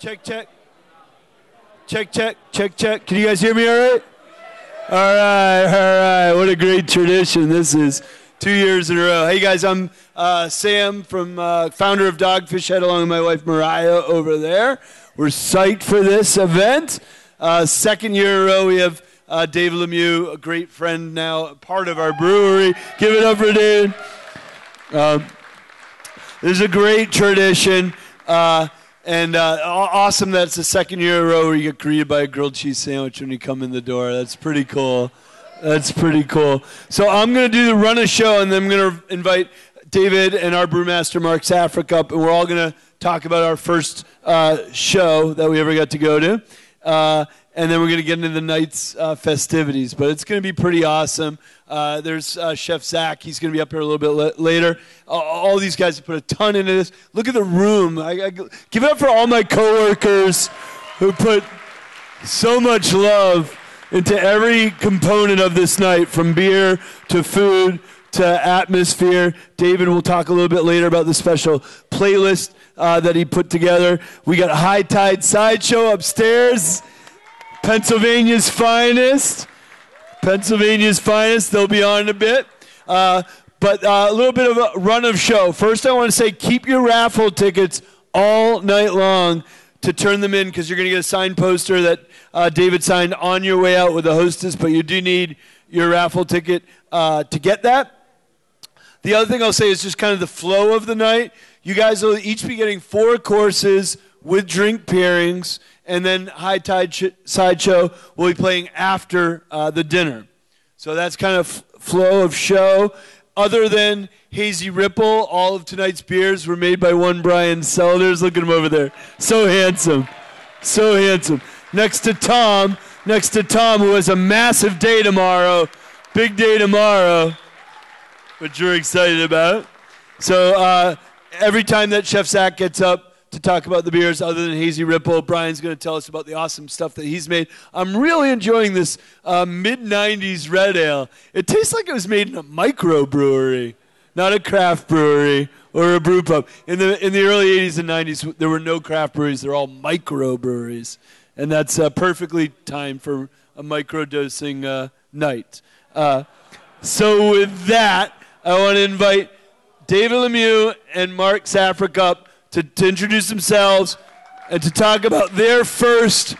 Check, check. Check, check, check, check. Can you guys hear me all right? All right, all right. What a great tradition this is. Two years in a row. Hey guys, I'm uh, Sam from uh, founder of Dogfish Head, along with my wife Mariah over there. We're psyched for this event. Uh, second year in a row, we have uh, Dave Lemieux, a great friend now, part of our brewery. Give it up for Dave. Um, this is a great tradition. Uh, and uh, awesome that it's the second year in a row where you get greeted by a grilled cheese sandwich when you come in the door. That's pretty cool. That's pretty cool. So I'm going to do the run of show, and then I'm going to invite David and our brewmaster Mark Safarik up, and we're all going to talk about our first uh, show that we ever got to go to. Uh, and then we're going to get into the night's uh, festivities. But it's going to be pretty awesome. Uh, there's uh, Chef Zach. He's going to be up here a little bit la- later. all these guys have put a ton into this. Look at the room. I, I, give it up for all my coworkers who put so much love into every component of this night, from beer to food to atmosphere. David will talk a little bit later about the special playlist uh, that he put together. We got a High Tide Sideshow upstairs. Pennsylvania's finest. Pennsylvania's finest. They'll be on in a bit. Uh, but uh, a little bit of a run of show. First, I want to say keep your raffle tickets all night long to turn them in because you're going to get a signed poster that uh, David signed on your way out with the hostess, but you do need your raffle ticket uh, to get that. The other thing I'll say is just kind of the flow of the night. You guys will each be getting four courses with drink pairings and then High Tide sh- Sideshow will be playing after uh, the dinner. So that's kind of f- flow of show. Other than Hazy Ripple, all of tonight's beers were made by one Brian Selders. Look at him over there. So handsome. So handsome. Next to Tom, next to Tom, who has a massive day tomorrow. Big day tomorrow, which you're excited about. So uh, every time that Chef Zach gets up, to talk about the beers other than Hazy Ripple. Brian's going to tell us about the awesome stuff that he's made. I'm really enjoying this uh, mid 90s red ale. It tastes like it was made in a microbrewery, not a craft brewery or a brew pub. In the, in the early 80s and 90s, there were no craft breweries, they're all microbreweries. And that's uh, perfectly timed for a microdosing uh, night. Uh, so, with that, I want to invite David Lemieux and Mark Safarik up to, to introduce themselves and to talk about their first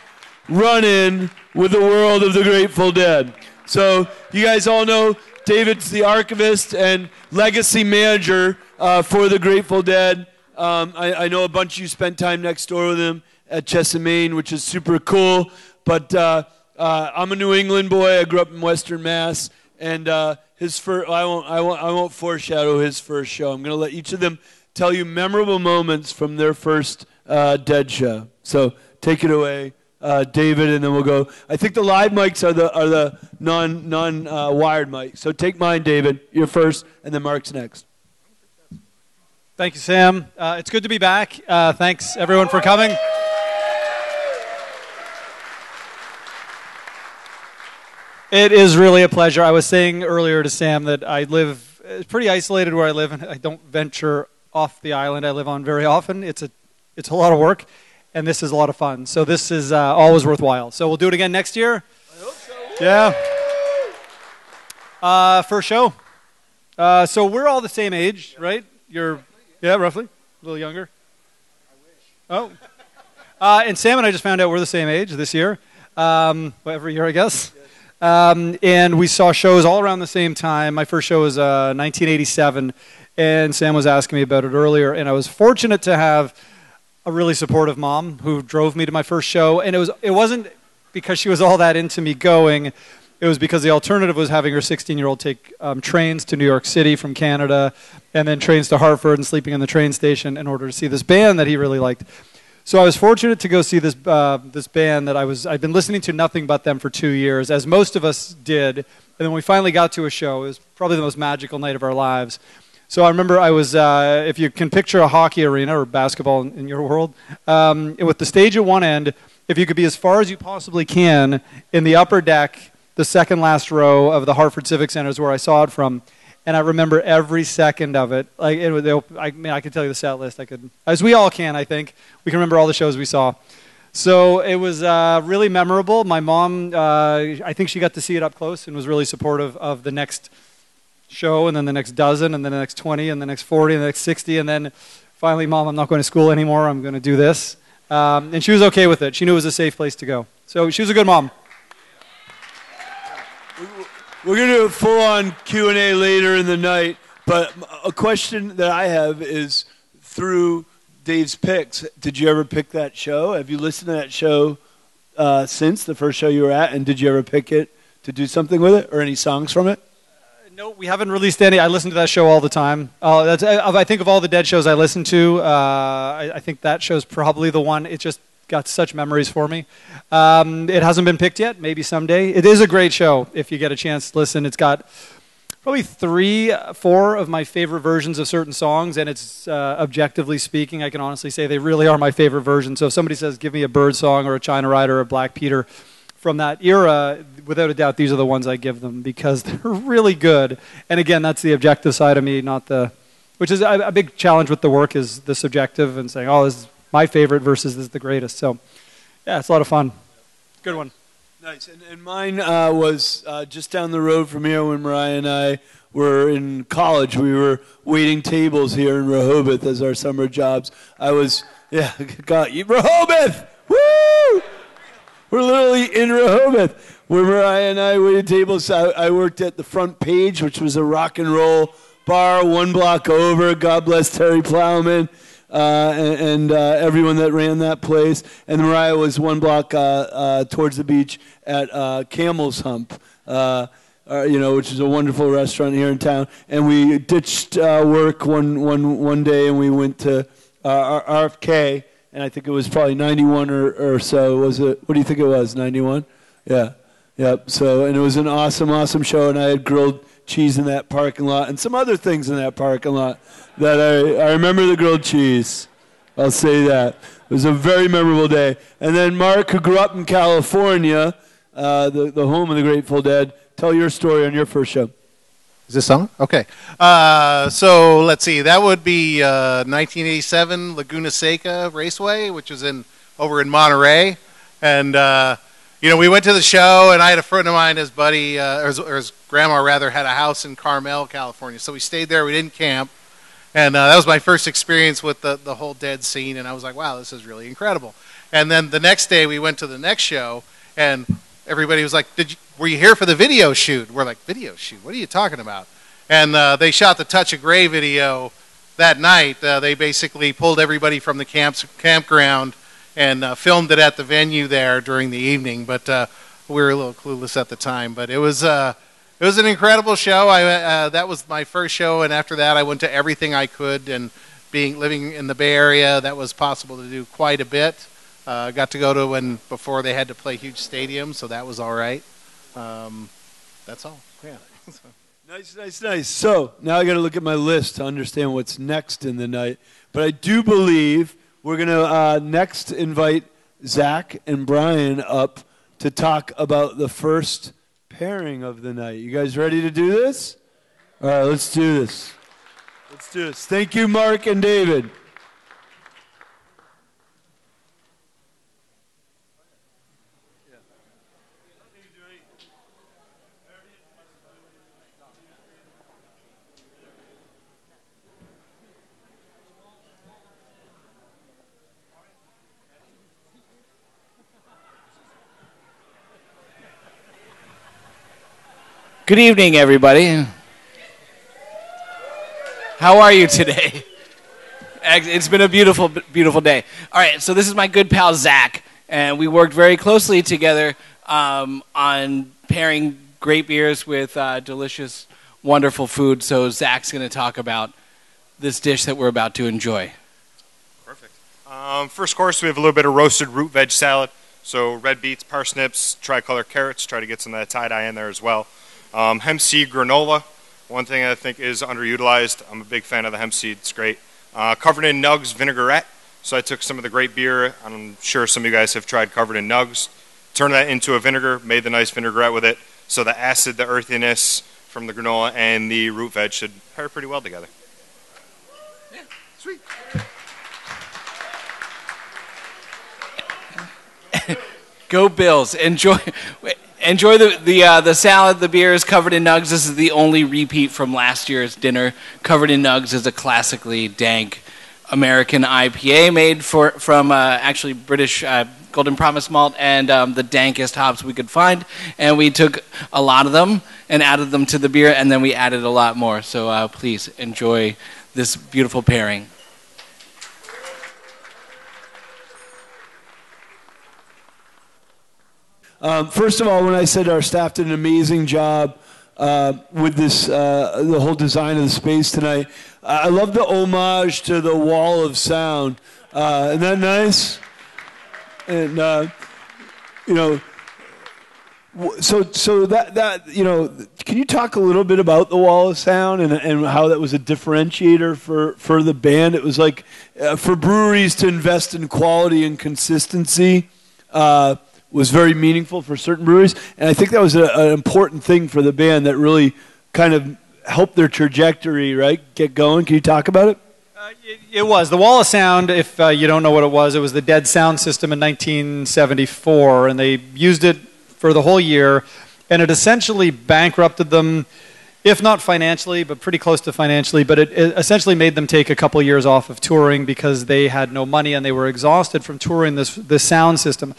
run in with the world of the Grateful Dead. So, you guys all know David's the archivist and legacy manager uh, for the Grateful Dead. Um, I, I, know a bunch of you spent time next door with him at Chesimane, which is super cool. But uh, uh, I'm a New England boy. I grew up in Western Mass, and uh, his first. I won't. I won't. I won't foreshadow his first show. I'm going to let each of them tell you memorable moments from their first uh, Dead show. So take it away, uh, David, and then we'll go. I think the live mics are the are the non non uh, wired mics. So take mine, David. You're first, and then Mark's next. Thank you, Sam. Uh, it's good to be back. Uh, thanks everyone for coming. It is really a pleasure. I was saying earlier to Sam that I live pretty isolated where I live, and I don't venture off the island I live on very often. It's a, it's a lot of work, and this is a lot of fun. So this is uh, always worthwhile. So we'll do it again next year. I hope so. Yeah. Uh, first show. Uh, so we're all the same age, right? You're, yeah, roughly, a little younger. Oh. Uh, and Sam and I just found out we're the same age this year. Um, well, every year, I guess. Um, and we saw shows all around the same time. My first show was uh, 1987 and Sam was asking me about it earlier. And I was fortunate to have a really supportive mom who drove me to my first show. And it was it wasn't because she was all that into me going. It was because the alternative was having her 16 year old take um, trains to New York City from Canada, and then trains to Hartford and sleeping in the train station in order to see this band that he really liked. So I was fortunate to go see this uh, this band that I was I'd been listening to nothing but them for two years, as most of us did. And then we finally got to a show. It was probably the most magical night of our lives. So I remember I was, uh, if you can picture a hockey arena or basketball in, in your world, um, with the stage at one end, if you could be as far as you possibly can in the upper deck, the second last row of the Hartford Civic Center is where I saw it from. And I remember every second of it. Like it, they- I mean, I could tell you the set list. I could, as we all can. I think we can remember all the shows we saw. So it was uh, really memorable. My mom, uh, I think she got to see it up close and was really supportive of the next show, and then the next dozen, and then the next 20, and the next 40, and the next 60, and then finally, mom, I'm not going to school anymore. I'm going to do this. Um, and she was okay with it. She knew it was a safe place to go. So she was a good mom. We're gonna do a full-on Q and A later in the night, but a question that I have is through Dave's picks. Did you ever pick that show? Have you listened to that show uh, since the first show you were at? And did you ever pick it to do something with it, or any songs from it? No, we haven't released any. I listen to that show all the time. Uh, I, I think of all the Dead shows I listen to, uh, I, I think that show's probably the one. It just got such memories for me. Um, it hasn't been picked yet. Maybe someday. It is a great show. If you get a chance to listen, it's got probably three, four of my favorite versions of certain songs, and it's uh, objectively speaking, I can honestly say they really are my favorite version. So if somebody says, "Give me a Bird song" or a China Rider or a Black Peter from that era, without a doubt, these are the ones I give them because they're really good. And again, that's the objective side of me, not the, which is a, a big challenge with the work is the subjective and saying, "Oh, this is my favorite versus is the greatest." So, yeah, it's a lot of fun. Good one. Nice. And, and mine uh, was uh, just down the road from here when Mariah and I were in college. We were waiting tables here in Rehoboth as our summer jobs. I was, yeah, God, Rehoboth! Woo! We're literally in Rehoboth. Where Mariah and I waited tables. I, I worked at the front page, which was a rock and roll bar one block over. God bless Terry Plowman uh, and, and uh, everyone that ran that place. And Mariah was one block uh, uh, towards the beach at Camel's Hump. Uh, you know, which is a wonderful restaurant here in town, and we ditched uh, work one, one, one day, and we went to uh, RFK, and I think it was probably 91 or, or so. Was it? What do you think it was? 91? Yeah, yep. So, and it was an awesome, awesome show, and I had grilled cheese in that parking lot, and some other things in that parking lot that I, I remember the grilled cheese. I'll say that. It was a very memorable day. And then Mark, who grew up in California, uh, the, the home of the Grateful Dead, tell your story on your first show. Is this song? Okay. Uh, so let's see. That would be uh, 1987 Laguna Seca Raceway, which was in over in Monterey, and uh, you know we went to the show, and I had a friend of mine, his buddy, uh, or, his, or his grandma rather, had a house in Carmel, California. So we stayed there. We didn't camp, and uh, that was my first experience with the the whole dead scene, and I was like, wow, this is really incredible. And then the next day we went to the next show, and everybody was like, "Did you, were you here for the video shoot?" We're like, "Video shoot? What are you talking about?" And uh, they shot the Touch of Gray video that night. Uh, they basically pulled everybody from the camps, campground and uh, filmed it at the venue there during the evening. But uh, we were a little clueless at the time. But it was uh, it was an incredible show. I uh, that was my first show, and after that, I went to everything I could. And being living in the Bay Area, that was possible to do quite a bit. Uh, got to go to when before they had to play huge stadiums, so that was all right. Um, that's all. Yeah. Nice, nice, nice. So now I got to look at my list to understand what's next in the night. But I do believe we're going to uh, next invite Zach and Brian up to talk about the first pairing of the night. You guys ready to do this? All right, let's do this. Let's do this. Thank you, Mark and David. Good evening, everybody. How are you today? It's been a beautiful, beautiful day. All right, so this is my good pal Zach, and we worked very closely together um, on pairing great beers with uh, delicious, wonderful food. So Zach's going to talk about this dish that we're about to enjoy. Perfect. Um, first course, we have a little bit of roasted root veg salad. So red beets, parsnips, tricolor carrots. Try to get some of that tie dye in there as well. Um, hemp seed granola. One thing I think is underutilized. I'm a big fan of the hemp seed. It's great. Uh, covered in nugs vinaigrette. So I took some of the great beer. I'm sure some of you guys have tried covered in nugs. Turned that into a vinegar. Made the nice vinaigrette with it. So the acid, the earthiness from the granola and the root veg should pair pretty well together. Yeah, Sweet. Go Bills! Enjoy, enjoy the the uh, the salad. The beer is covered in nugs. This is the only repeat from last year's dinner. Covered in nugs is a classically dank American IPA made for from uh, actually British uh, Golden Promise malt and um, the dankest hops we could find. And we took a lot of them and added them to the beer, and then we added a lot more. So uh, please enjoy this beautiful pairing. Um, first of all, when I said our staff did an amazing job uh, with this, uh, the whole design of the space tonight, I love the homage to the wall of sound. Uh, isn't that nice? And uh, you know, so so that that you know, can you talk a little bit about the wall of sound and and how that was a differentiator for for the band? It was like uh, for breweries to invest in quality and consistency. Was very meaningful for certain breweries, and I think that was a, an important thing for the band that really kind of helped their trajectory, right, get going. Can you talk about it? Uh, it, it was. The Wall of Sound, if uh, you don't know what it was, it was the Dead Sound System in 1974, and they used it for the whole year, and it essentially bankrupted them, if not financially, but pretty close to financially, but it, it essentially made them take a couple years off of touring because they had no money and they were exhausted from touring this, this sound system.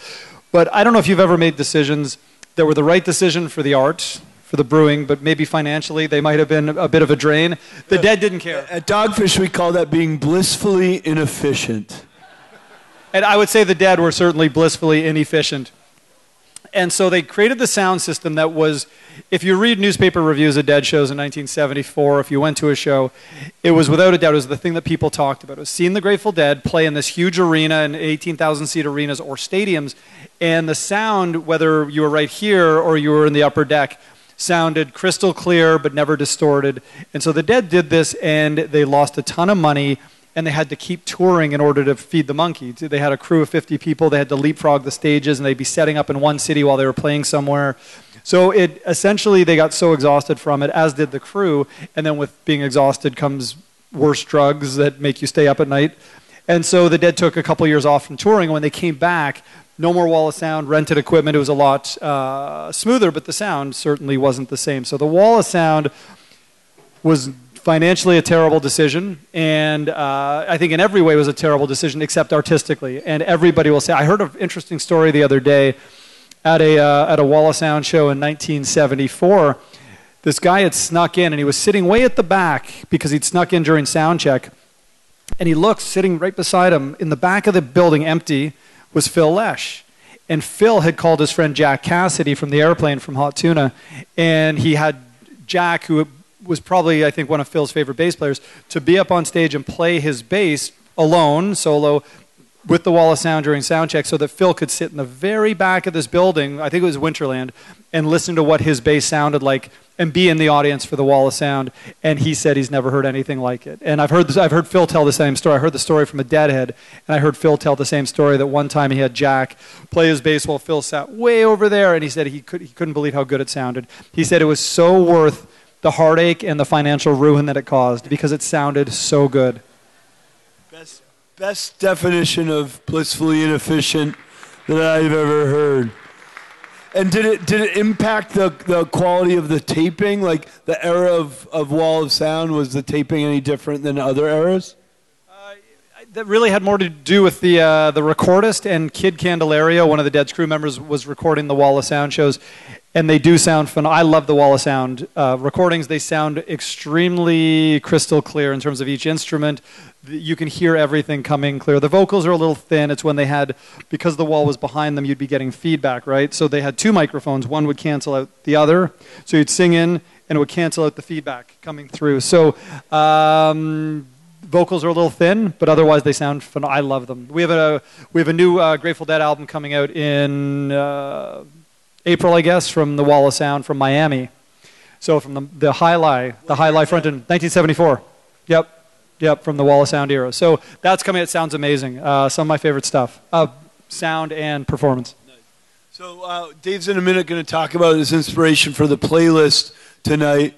But I don't know if you've ever made decisions that were the right decision for the art, for the brewing, but maybe financially they might have been a bit of a drain. The Dead didn't care. At Dogfish, we call that being blissfully inefficient. And I would say the Dead were certainly blissfully inefficient. And so they created the sound system that was, if you read newspaper reviews of Dead shows in 1974, if you went to a show, it was without a doubt, it was the thing that people talked about. It was seeing the Grateful Dead play in this huge arena in 18,000 seat arenas or stadiums, and the sound, whether you were right here or you were in the upper deck, sounded crystal clear but never distorted. And so the Dead did this, and they lost a ton of money and they had to keep touring in order to feed the monkey. They had a crew of 50 people. They had to leapfrog the stages, and they'd be setting up in one city while they were playing somewhere. So it essentially they got so exhausted from it, as did the crew. And then with being exhausted comes worse drugs that make you stay up at night. And so the Dead took a couple years off from touring. And when they came back, no more wall of sound, rented equipment. It was a lot uh, smoother, but the sound certainly wasn't the same. So the wall of sound was financially a terrible decision, and uh, I think in every way was a terrible decision, except artistically. And everybody will say, I heard an interesting story the other day at a uh, at a Wall of Sound show in 1974. This guy had snuck in, and he was sitting way at the back because he'd snuck in during sound check. And he looks sitting right beside him in the back of the building, empty, was Phil Lesh. And Phil had called his friend Jack Casady from the airplane from Hot Tuna, and he had Jack, who was probably, I think, one of Phil's favorite bass players, to be up on stage and play his bass alone, solo, with the wall of sound during sound check so that Phil could sit in the very back of this building, I think it was Winterland, and listen to what his bass sounded like and be in the audience for the wall of sound. And he said he's never heard anything like it. And I've heard, this, I've heard Phil tell the same story. I heard the story from a deadhead, and I heard Phil tell the same story that one time he had Jack play his bass while Phil sat way over there, and he said he, could, he couldn't believe how good it sounded. He said it was so worth the heartache and the financial ruin that it caused because it sounded so good. Best, best definition of blissfully inefficient that I've ever heard. And did it did it impact the, the quality of the taping? Like the era of, of Wall of Sound, was the taping any different than other eras? That really had more to do with the uh, the recordist and Kid Candelario, one of the Dead's crew members, was recording the Wall of Sound shows, and they do sound fun. I love the Wall of Sound uh, recordings. They sound extremely crystal clear in terms of each instrument. You can hear everything coming clear. The vocals are a little thin. It's when they had because the wall was behind them, you'd be getting feedback, right? So they had two microphones. One would cancel out the other, so you'd sing in and it would cancel out the feedback coming through. So. Um, vocals are a little thin, but otherwise they sound fun. I love them. We have a we have a new uh, Grateful Dead album coming out in uh, April, I guess, from the Wall of Sound from Miami. So from the the Jai-Alai, the Jai-Alai Fronton in 1974. Yep, yep, from the Wall of Sound era. So that's coming. It sounds amazing. Uh, some of my favorite stuff, uh, sound and performance. So uh, Dave's in a minute going to talk about his inspiration for the playlist tonight.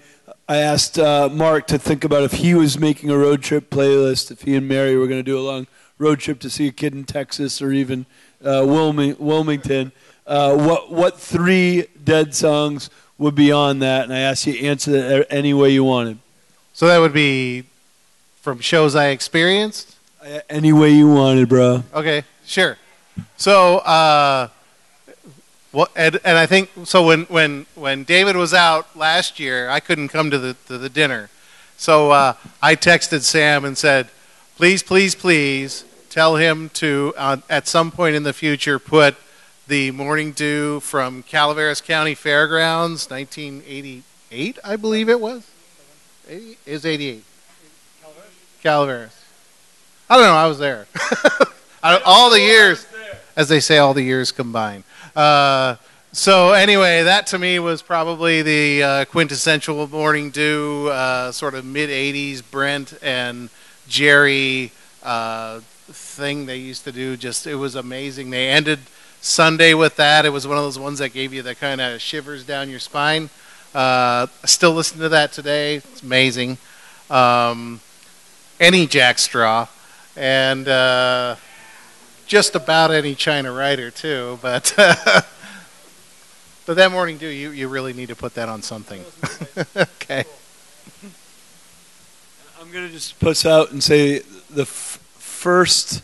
I asked uh, Mark to think about if he was making a road trip playlist, if he and Mary were going to do a long road trip to see a kid in Texas or even uh, Wilming- Wilmington. Uh, what what three dead songs would be on that? And I asked you to answer that any way you wanted. So that would be from shows I experienced. Uh, Any way you wanted, bro. Okay, sure. So, uh, well, and, and I think so. When when when David was out last year, I couldn't come to the to the dinner, so uh, I texted Sam and said, "Please, please, please tell him to uh, at some point in the future put the Morning Dew from Calaveras County Fairgrounds, 1988, I believe it was. 80, it was 88. Calaveras. I don't know. I was there. All the years, as they say, all the years combined. Uh, so anyway, that to me was probably the uh, quintessential Morning Dew, uh, sort of mid '80s Brent and Jerry uh, thing they used to do. Just it was amazing. They ended Sunday with that. It was one of those ones that gave you the kind of shivers down your spine. Uh, still listen to that today. It's amazing. Um, any Jack Straw, and uh, just about any China Rider too. But uh, but that morning dew, you you really need to put that on something. okay. I'm going to just push out and say the f- first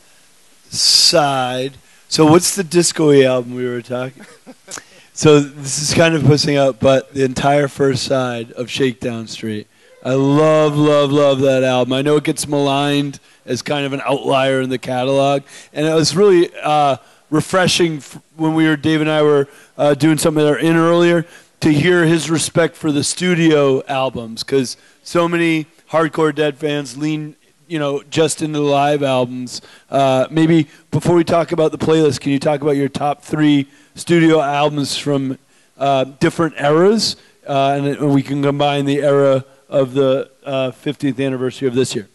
side. So, what's the disco album we were talking? so, this is kind of pushing out, but the entire first side of Shakedown Street. I love, love, love that album. I know it gets maligned as kind of an outlier in the catalog, and it was really uh, refreshing when we were Dave and I were uh, doing something that in earlier to hear his respect for the studio albums because so many hardcore Dead fans lean, you know, just into the live albums. Uh, maybe before we talk about the playlist, can you talk about your top three studio albums from uh, different eras, uh, and we can combine the era of the uh, 50th anniversary of this year.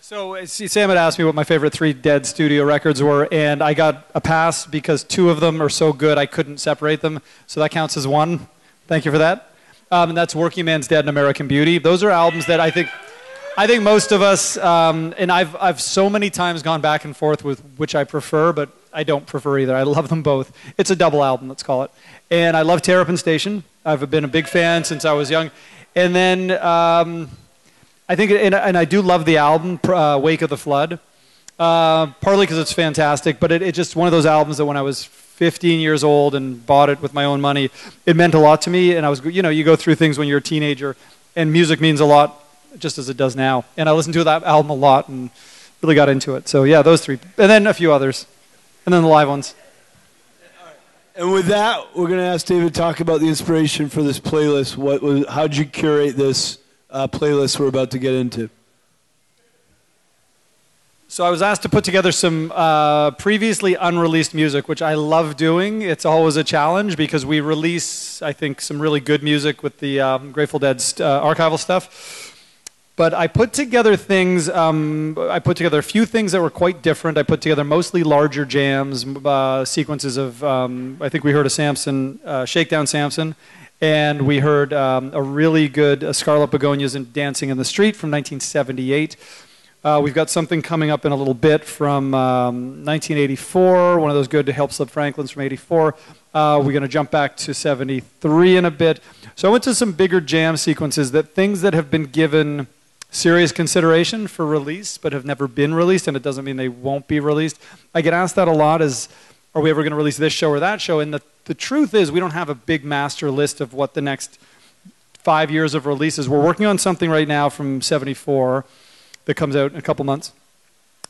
So Sam had asked me what my favorite three Dead studio records were, and I got a pass because two of them are so good I couldn't separate them. So that counts as one. Thank you for that. Um, and that's Workingman's Dead and American Beauty. Those are albums that I think, I think most of us, um, and I've I've so many times gone back and forth with which I prefer, but I don't prefer either. I love them both. It's a double album, let's call it. And I love Terrapin Station. I've been a big fan since I was young. And then. Um, I think, and, and I do love the album, uh, Wake of the Flood, uh, partly because it's fantastic, but it, it's just one of those albums that when I was 15 years old and bought it with my own money, it meant a lot to me. And I was, you know, you go through things when you're a teenager, and music means a lot, just as it does now. And I listened to that album a lot and really got into it. So yeah, those three, and then a few others, and then the live ones. And with that, we're going to ask David to talk about the inspiration for this playlist. What was, how did you curate this uh, playlist we're about to get into? So I was asked to put together some uh, previously unreleased music, which I love doing. It's always a challenge because we release, I think, some really good music with the um, Grateful Dead's uh, archival stuff. But I put together things. Um, I put together a few things that were quite different. I put together mostly larger jams, uh, sequences of. Um, I think we heard a Samson, uh, Shakedown Samson, and we heard um, a really good uh, Scarlet Begonias and Dancing in the Street from 1978. Uh, we've got something coming up in a little bit from um, 1984, one of those good to Help Slip Franklins from 84. Uh, we're going to jump back to 73 in a bit. So I went to some bigger jam sequences that things that have been given serious consideration for release but have never been released, and it doesn't mean they won't be released. I get asked that a lot is, are we ever going to release this show or that show? And the, the truth is, we don't have a big master list of what the next five years of releases. We're working on something right now from 74 that comes out in a couple months.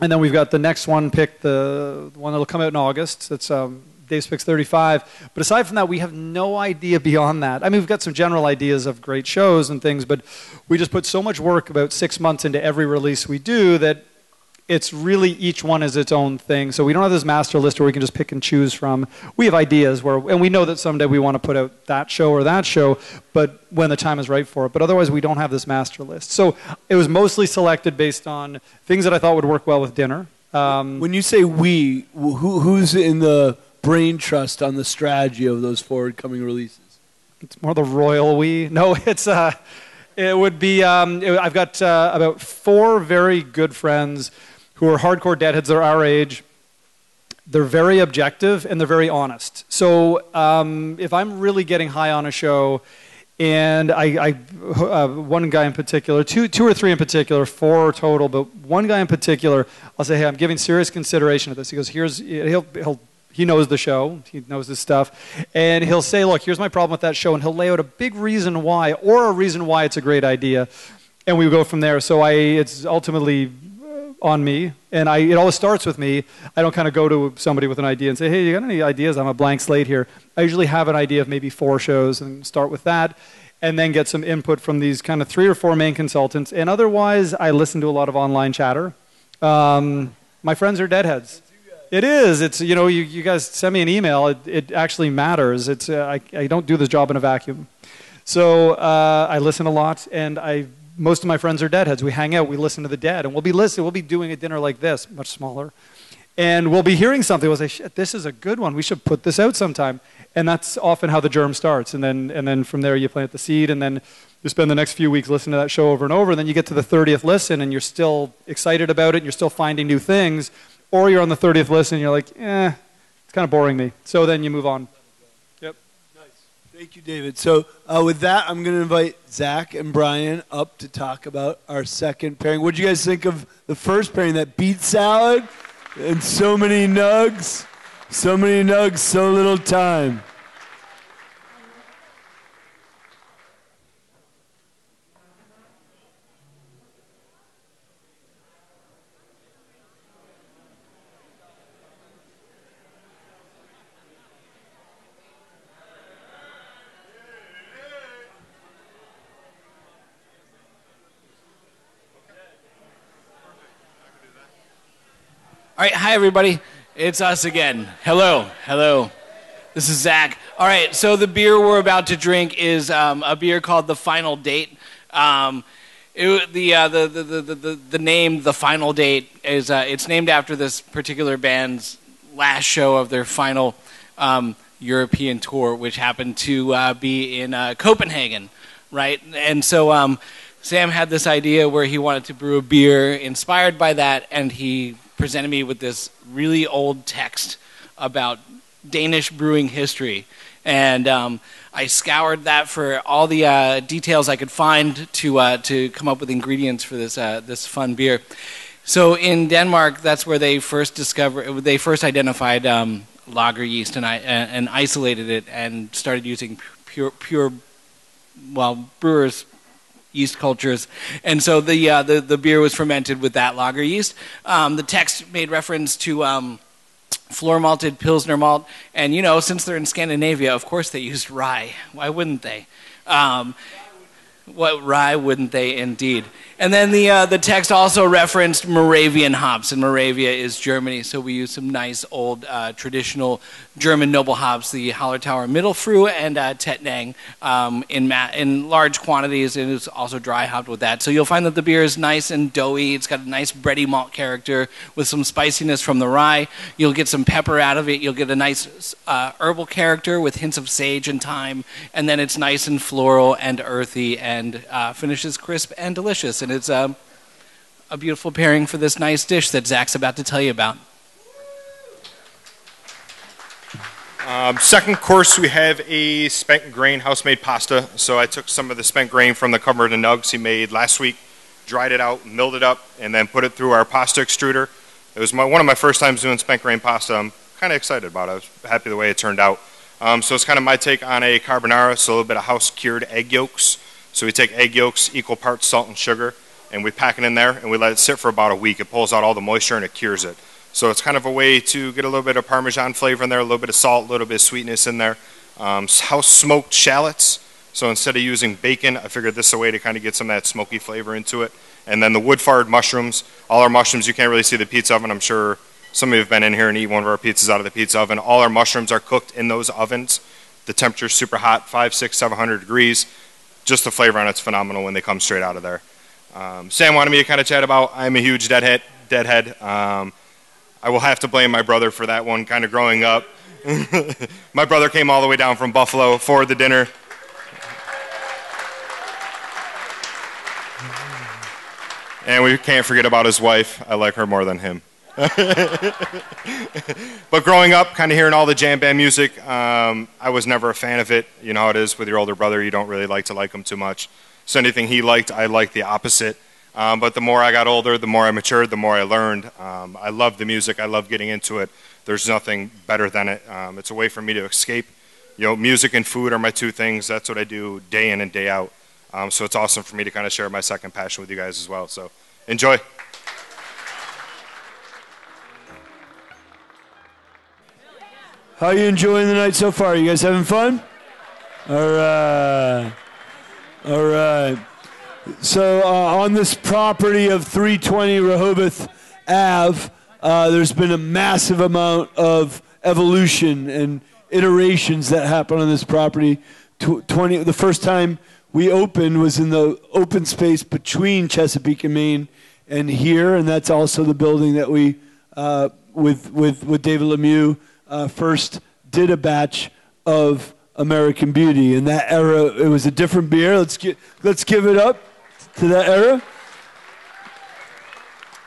And then we've got the next one picked, the one that'll come out in August. That's um, Dave's Picks 35. But aside from that, we have no idea beyond that. I mean, we've got some general ideas of great shows and things, but we just put so much work about six months into every release we do that it's really each one is its own thing. So we don't have this master list where we can just pick and choose from. We have ideas where, and we know that someday we want to put out that show or that show, but when the time is right for it. But otherwise, we don't have this master list. So it was mostly selected based on things that I thought would work well with dinner. Um, When you say we, who, who's in the brain trust on the strategy of those forward coming releases? It's more the royal we. No, it's uh, it would be. Um, it, I've got uh, about four very good friends who are hardcore deadheads. They're our age. They're very objective and they're very honest. So um, if I'm really getting high on a show, and I, I uh, one guy in particular, two, two or three in particular, four total, but one guy in particular, I'll say, hey, I'm giving serious consideration to this. He goes, here's, he'll, he'll he knows the show, he knows his stuff, and he'll say, Look, here's my problem with that show, and he'll lay out a big reason why, or a reason why it's a great idea, and we go from there. So I, it's ultimately uh, on me, and I, it always starts with me. I don't kind of go to somebody with an idea and say, Hey, you got any ideas? I'm a blank slate here. I usually have an idea of maybe four shows and start with that. And then get some input from these kind of three or four main consultants. And otherwise, I listen to a lot of online chatter. Um, my friends are deadheads. It is. It's you know you, you guys send me an email. It, it actually matters. It's uh, I, I don't do this job in a vacuum. So uh, I listen a lot, and I most of my friends are deadheads. We hang out, we listen to the dead, and we'll be listening. We'll be doing a dinner like this, much smaller, and we'll be hearing something. We'll say, "Shit, this is a good one. We should put this out sometime." And that's often how the germ starts. And then and then from there you plant the seed, and then you spend the next few weeks listening to that show over and over. And then you get to the 30th listen, and you're still excited about it, and you're still finding new things or you're on the 30th list and you're like, eh, it's kind of boring me. So then you move on. Yep. Nice. Thank you, David. So uh, with that, I'm going to invite Zach and Brian up to talk about our second pairing. What do you guys think of the first pairing, that beet salad and so many nugs? So many nugs, so little time. All right, hi everybody. It's us again. Hello, hello. This is Zach. All right, so the beer we're about to drink is um, a beer called the Final Date. Um, it, the, uh, the, the, the, the, the name, the Final Date, is uh, it's named after this particular band's last show of their final um, European tour, which happened to uh, be in uh, Copenhagen, right? And so um, Sam had this idea where he wanted to brew a beer inspired by that, and he presented me with this really old text about Danish brewing history. And um, I scoured that for all the uh, details I could find to, uh, to come up with ingredients for this, uh, this fun beer. So in Denmark, that's where they first discovered, they first identified um, lager yeast and, I, and isolated it and started using pure, pure, well, brewers yeast cultures, and so the uh, the, the beer was fermented with that lager yeast. Um, the text made reference to um, floor malted pilsner malt, and you know since they're in Scandinavia, of course they used rye. Why wouldn't they? Um, what rye wouldn't they indeed? And then the uh, the text also referenced Moravian hops, and Moravia is Germany, so we use some nice old uh, traditional German noble hops, the Hallertauer Mittelfrüh and uh, Tettnang, um, in ma- in large quantities, and it's also dry hopped with that. So you'll find that the beer is nice and doughy. It's got a nice bready malt character with some spiciness from the rye. You'll get some pepper out of it. You'll get a nice uh, herbal character with hints of sage and thyme, and then it's nice and floral and earthy, and uh, finishes crisp and delicious. And it's um, a beautiful pairing for this nice dish that Zach's about to tell you about. Um, second course, we have a spent grain house-made pasta. So I took some of the spent grain from the Covered in Nugs he made last week, dried it out, milled it up, and then put it through our pasta extruder. It was my, one of my first times doing spent grain pasta. I'm kind of excited about it. I was happy the way it turned out. Um, so it's kind of my take on a carbonara, so a little bit of house-cured egg yolks. So we take egg yolks, equal parts salt and sugar, and we pack it in there, and we let it sit for about a week. It pulls out all the moisture and it cures it. So it's kind of a way to get a little bit of Parmesan flavor in there, a little bit of salt, a little bit of sweetness in there. Um, house smoked shallots. So instead of using bacon, I figured this is a way to kind of get some of that smoky flavor into it. And then the wood fired mushrooms. All our mushrooms, you can't really see the pizza oven. I'm sure some of you have been in here and eat one of our pizzas out of the pizza oven. All our mushrooms are cooked in those ovens. The temperature's super hot, five, six, seven hundred degrees. Just the flavor on it's phenomenal when they come straight out of there. Um, Sam wanted me to kind of chat about. I'm a huge deadhead. Deadhead. Um, I will have to blame my brother for that one. Kind of growing up, My brother came all the way down from Buffalo for the dinner. And we can't forget about his wife. I like her more than him. but growing up, kind of hearing all the jam band music, um, I was never a fan of it. You know how it is with your older brother, you don't really like to like him too much. So anything he liked, I liked the opposite. Um, but the more I got older, the more I matured, the more I learned. Um, I love the music, I love getting into it. There's nothing better than it. Um, it's a way for me to escape. You know, music and food are my two things. That's what I do day in and day out. Um, so it's awesome for me to kind of share my second passion with you guys as well. So enjoy. How are you enjoying the night so far? You guys having fun? All right. All right. So uh, on this property of 320 Rehoboth Ave, uh, there's been a massive amount of evolution and iterations that happen on this property. Tw- 20, the first time we opened was in the open space between Chesapeake and Maine and here, and that's also the building that we, uh, with, with, with David Lemieux, uh, first did a batch of American Beauty. In that era, it was a different beer. Let's, get, let's give it up to that era.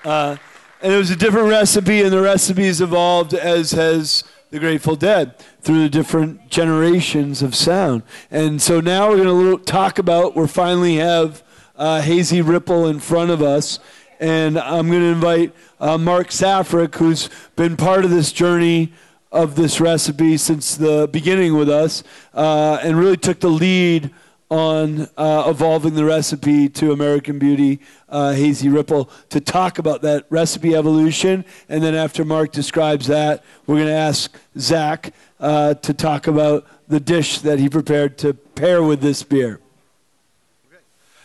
Uh, and it was a different recipe, and the recipe's evolved as has the Grateful Dead through the different generations of sound. And so now we're going to talk about, we finally have uh, Hazy Ripple in front of us. And I'm going to invite uh, Mark Safarik, who's been part of this journey of this recipe since the beginning with us, uh, and really took the lead on uh, evolving the recipe to American Beauty uh, Hazy Ripple to talk about that recipe evolution. And then after Mark describes that, we're going to ask Zach uh, to talk about the dish that he prepared to pair with this beer.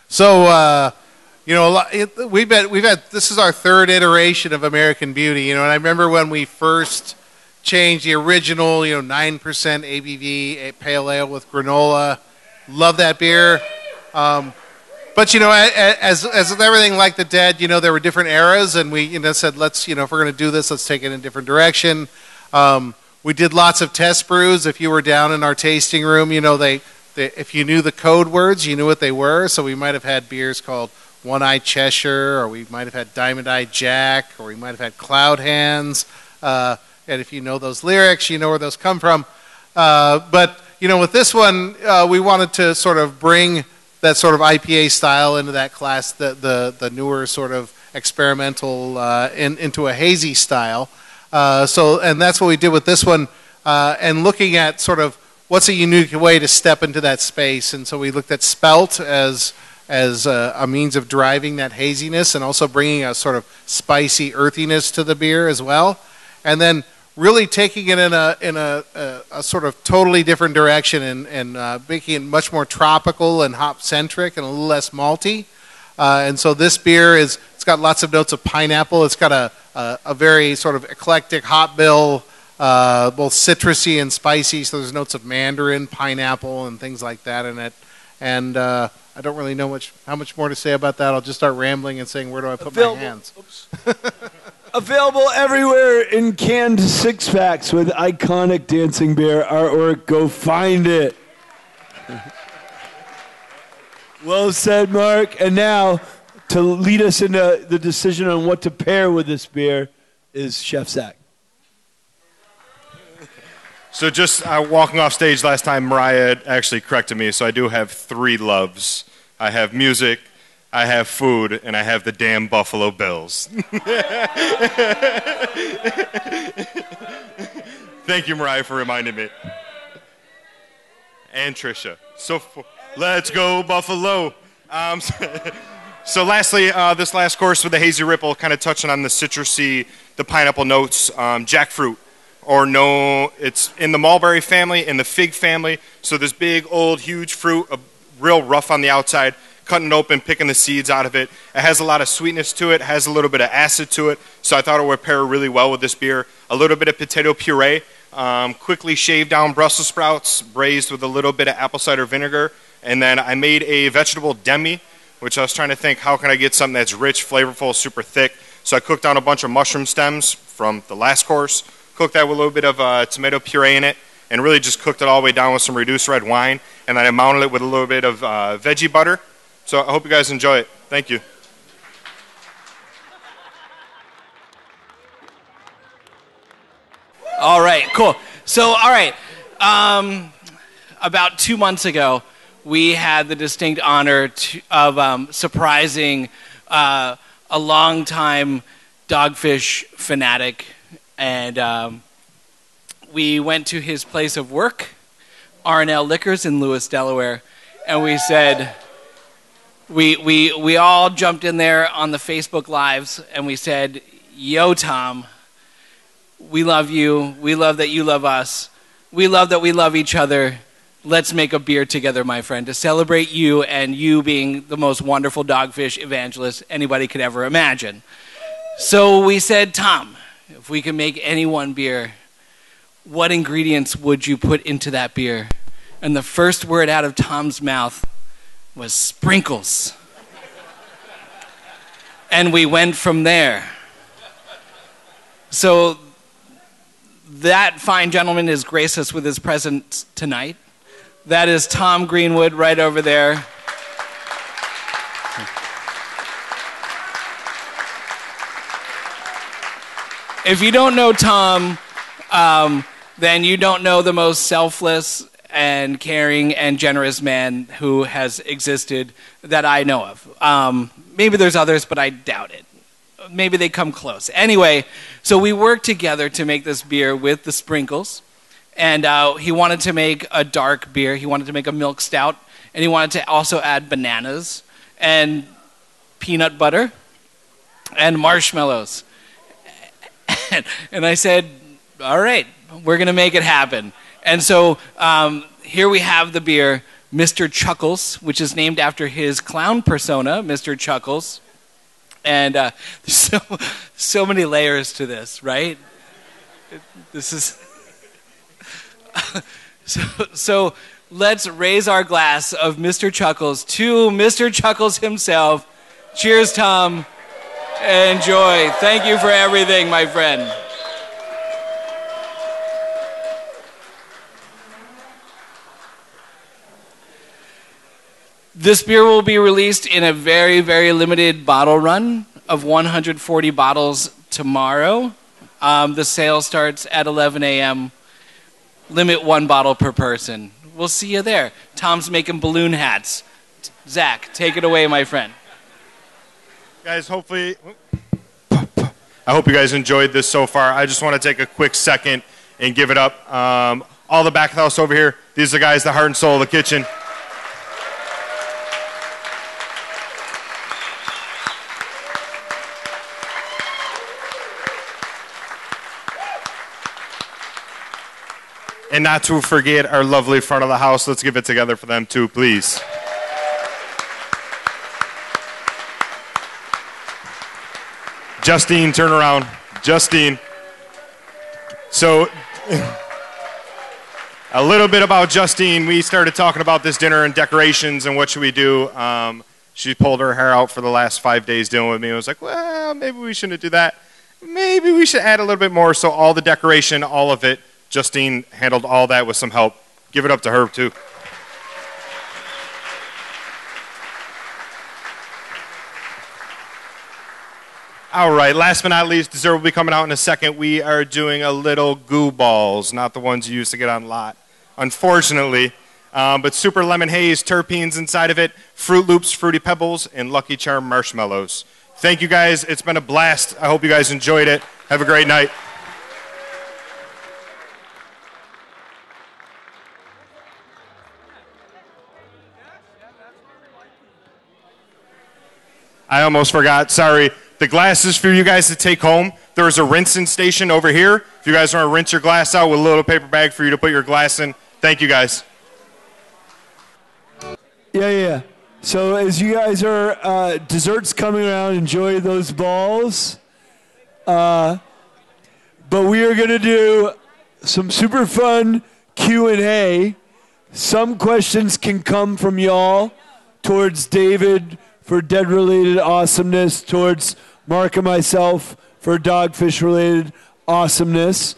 So, uh, you know, a lot, it, we've had, we've had, this is our third iteration of American Beauty, you know, and I remember when we first changed the original, you know, 9% ABV pale ale with granola. Love that beer. Um, but you know, as as with everything like the dead, you know, there were different eras, and we you know said, let's you know, if we're going to do this, let's take it in a different direction. Um, we did lots of test brews. If you were down in our tasting room, you know, they, they if you knew the code words, you knew what they were. So we might have had beers called One Eye Cheshire, or we might have had Diamond Eye Jack, or we might have had Cloud Hands. Uh, and if you know those lyrics, you know where those come from. Uh, but you know, with this one, uh, we wanted to sort of bring that sort of IPA style into that class, the the, the newer sort of experimental uh, in, into a hazy style. Uh, so, and that's what we did with this one, uh, and looking at sort of what's a unique way to step into that space. And so we looked at spelt as as a, a means of driving that haziness and also bringing a sort of spicy earthiness to the beer as well. And then really taking it in a in a, a, a sort of totally different direction and, and uh, making it much more tropical and hop centric and a little less malty. Uh, and so this beer is it's got lots of notes of pineapple. It's got a a, a very sort of eclectic hop bill, uh, both citrusy and spicy. So there's notes of mandarin, pineapple, and things like that in it. And uh, I don't really know much how much more to say about that. I'll just start rambling and saying where do I put Available. my hands. Available everywhere in canned six packs with iconic Dancing Bear artwork. Go find it. well said, Mark. And now, to lead us into the decision on what to pair with this beer, is Chef Zach. So, just uh, walking off stage last time, Mariah actually corrected me. So, I do have three loves I have music, I have food, and I have the damn Buffalo Bills. Thank you, Mariah, for reminding me. And Trisha. So, let's go, Buffalo. Um, so, so, lastly, uh, this last course with the Hazy Ripple, kind of touching on the citrusy, the pineapple notes, um, jackfruit, or no, it's in the mulberry family, in the fig family. So, this big, old, huge fruit, a real rough on the outside cutting it open, picking the seeds out of it. It has a lot of sweetness to it, has a little bit of acid to it, so I thought it would pair really well with this beer. A little bit of potato puree, um, quickly shaved down Brussels sprouts, braised with a little bit of apple cider vinegar, and then I made a vegetable demi, which I was trying to think how can I get something that's rich, flavorful, super thick. So I cooked down a bunch of mushroom stems from the last course, Cooked that with a little bit of uh, tomato puree in it, and really just cooked it all the way down with some reduced red wine. And then I mounted it with a little bit of uh, veggie butter. So I hope you guys enjoy it. Thank you. All right, cool. So, all right, um, about two months ago, we had the distinct honor to, of um, surprising uh, a longtime dogfish fanatic, and um, we went to his place of work, R&L Liquors in Lewes, Delaware, and we said, we, we, we all jumped in there on the Facebook Lives, and we said, Yo, Tom, we love you. We love that you love us. We love that we love each other. Let's make a beer together, my friend, to celebrate you and you being the most wonderful dogfish evangelist anybody could ever imagine. So we said, Tom, if we could make any one beer, what ingredients would you put into that beer? And the first word out of Tom's mouth was sprinkles. and we went from there. So that fine gentleman has graced us with his presence tonight. That is Tom Greenwood right over there. If you don't know Tom, um, then you don't know the most selfless and caring and generous man who has existed that I know of. Um, maybe there's others, but I doubt it maybe they come close. Anyway, so we worked together to make this beer with the sprinkles. And uh, he wanted to make a dark beer. He wanted to make a milk stout. And he wanted to also add bananas and peanut butter and marshmallows. and I said, all right, we're going to make it happen. And so um, here we have the beer, Mr. Chuckles, which is named after his clown persona, Mr. Chuckles. And uh, there's so, so many layers to this, right? This is. so, so let's raise our glass of Mr. Chuckles to Mr. Chuckles himself. Cheers, Tom. Enjoy. Thank you for everything, my friend. This beer will be released in a very, very limited bottle run of 140 bottles tomorrow. Um, the sale starts at 11 a.m. Limit one bottle per person. We'll see you there. Tom's making balloon hats. Zach, take it away, my friend. Guys, hopefully, I hope you guys enjoyed this so far. I just want to take a quick second and give it up. Um, all the back house over here, these are the guys, the heart and soul of the kitchen. And not to forget our lovely front of the house. Let's give it together for them too, please. Justine, turn around. Justine. So, a little bit about Justine. We started talking about this dinner and decorations and what should we do. Um, she pulled her hair out for the last five days dealing with me. I was like, well, maybe we shouldn't do that. Maybe we should add a little bit more. So all the decoration, all of it, Justine handled all that with some help. Give it up to her, too. All right, last but not least, dessert will be coming out in a second. We are doing a little goo balls, not the ones you used to get on lot, unfortunately. Um, but super lemon haze, terpenes inside of it, Fruit Loops, Fruity Pebbles, and Lucky Charm marshmallows. Thank you guys. It's been a blast. I hope you guys enjoyed it. Have a great night. I almost forgot. Sorry. The glasses for you guys to take home. There's a rinsing station over here. If you guys want to rinse your glass out with a little paper bag for you to put your glass in. Thank you guys. Yeah, yeah. So as you guys are uh, desserts coming around, enjoy those balls. Uh, but we are gonna do some super fun Q and A. Some questions can come from y'all towards David for dead related awesomeness, towards Mark and myself for dogfish related awesomeness.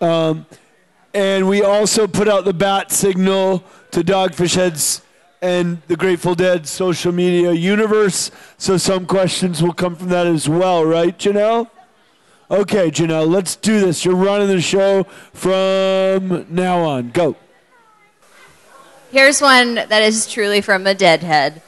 Um, and we also put out the bat signal to Dogfish Heads and the Grateful Dead social media universe. So some questions will come from that as well, right, Janelle? Okay, Janelle, let's do this. You're running the show from now on. Go. Here's one that is truly from a deadhead.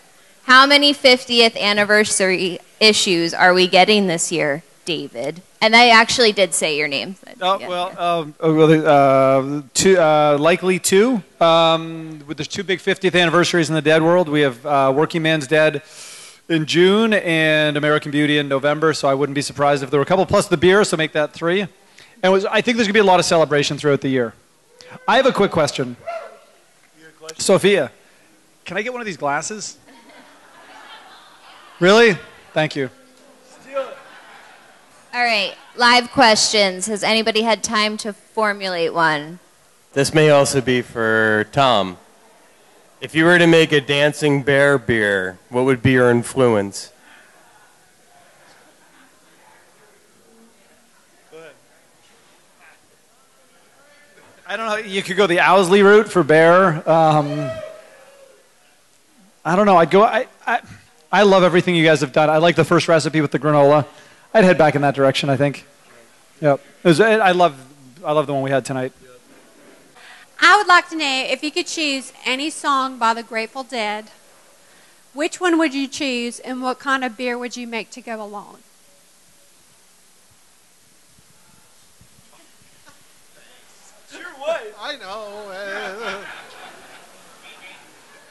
How many 50th anniversary issues are we getting this year, David? And I actually did say your name. Oh, Yeah. well, um, oh, uh, two, uh, likely two. Um, with there's two big 50th anniversaries in the Dead world. We have uh, Workingman's Dead in June and American Beauty in November. So I wouldn't be surprised if there were a couple plus the beer. So make that three. And was, I think there's gonna be a lot of celebration throughout the year. I have a quick question. Sophia, can I get one of these glasses? Really? Thank you. All right, live questions. Has anybody had time to formulate one? This may also be for Tom. If you were to make a dancing bear beer, what would be your influence? I don't know. You could go the Owsley route for bear. Um, I don't know. I'd go. I, I, I love everything you guys have done. I like the first recipe with the granola. I'd head back in that direction. I think. Yep. It was, I love. I love the one we had tonight. I would like to know if you could choose any song by the Grateful Dead, which one would you choose and what kind of beer would you make to go along? Sure would. I know.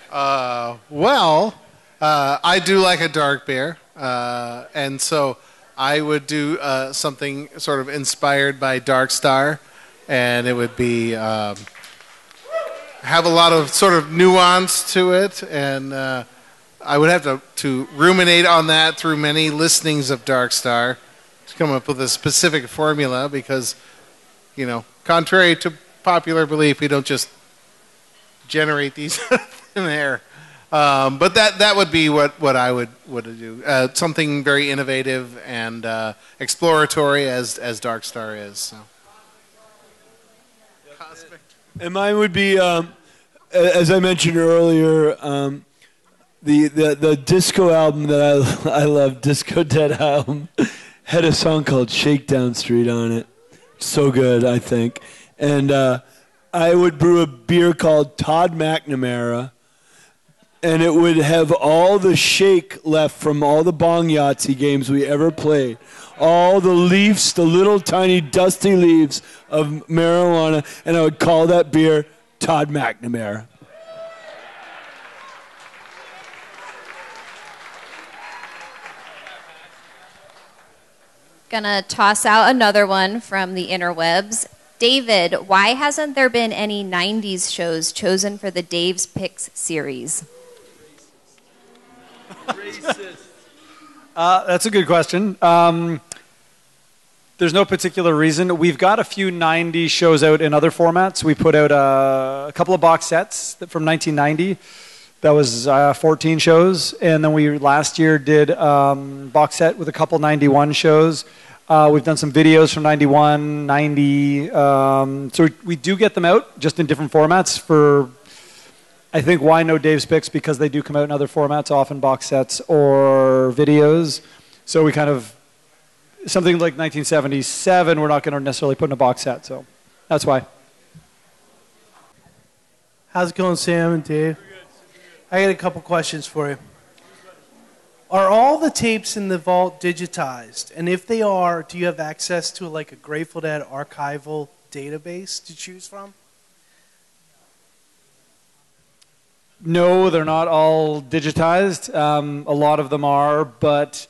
Uh, well, uh, I do like a dark beer, uh, and so I would do uh, something sort of inspired by Dark Star, and it would be um, have a lot of sort of nuance to it, and uh, I would have to, to ruminate on that through many listenings of Dark Star to come up with a specific formula because you know, contrary to popular belief, we don't just generate these of air. Um, but that, that would be what, what I would, would do. Uh, something very innovative and uh, exploratory as, as Dark Star is. So. And mine would be, um, as I mentioned earlier, um, the, the the disco album that I I love, Disco Dead album, had a song called Shakedown Street on it. So good, I think. And uh, I would brew a beer called Todd McNamara, and it would have all the shake left from all the bong Yahtzee games we ever played. All the leaves, the little tiny dusty leaves of marijuana, and I would call that beer Todd McNamara. Gonna toss out another one from the interwebs. David, why hasn't there been any 90s shows chosen for the Dave's Picks series? Uh, that's a good question. Um, there's no particular reason. We've got a few 90 shows out in other formats. We put out uh, a couple of box sets from 1990. That was uh, 14 shows, and then we last year did um, box set with a couple 91 shows. Uh, we've done some videos from 91, 90. Um, so we do get them out just in different formats for I think why no Dave's picks because they do come out in other formats, often box sets or videos. So we kind of something like 1977, we're not going to necessarily put in a box set. So that's why. How's it going, Sam and Dave? I got a couple questions for you. Are all the tapes in the vault digitized? And if they are, do you have access to like a Grateful Dead archival database to choose from? No, they're not all digitized. Um, a lot of them are, but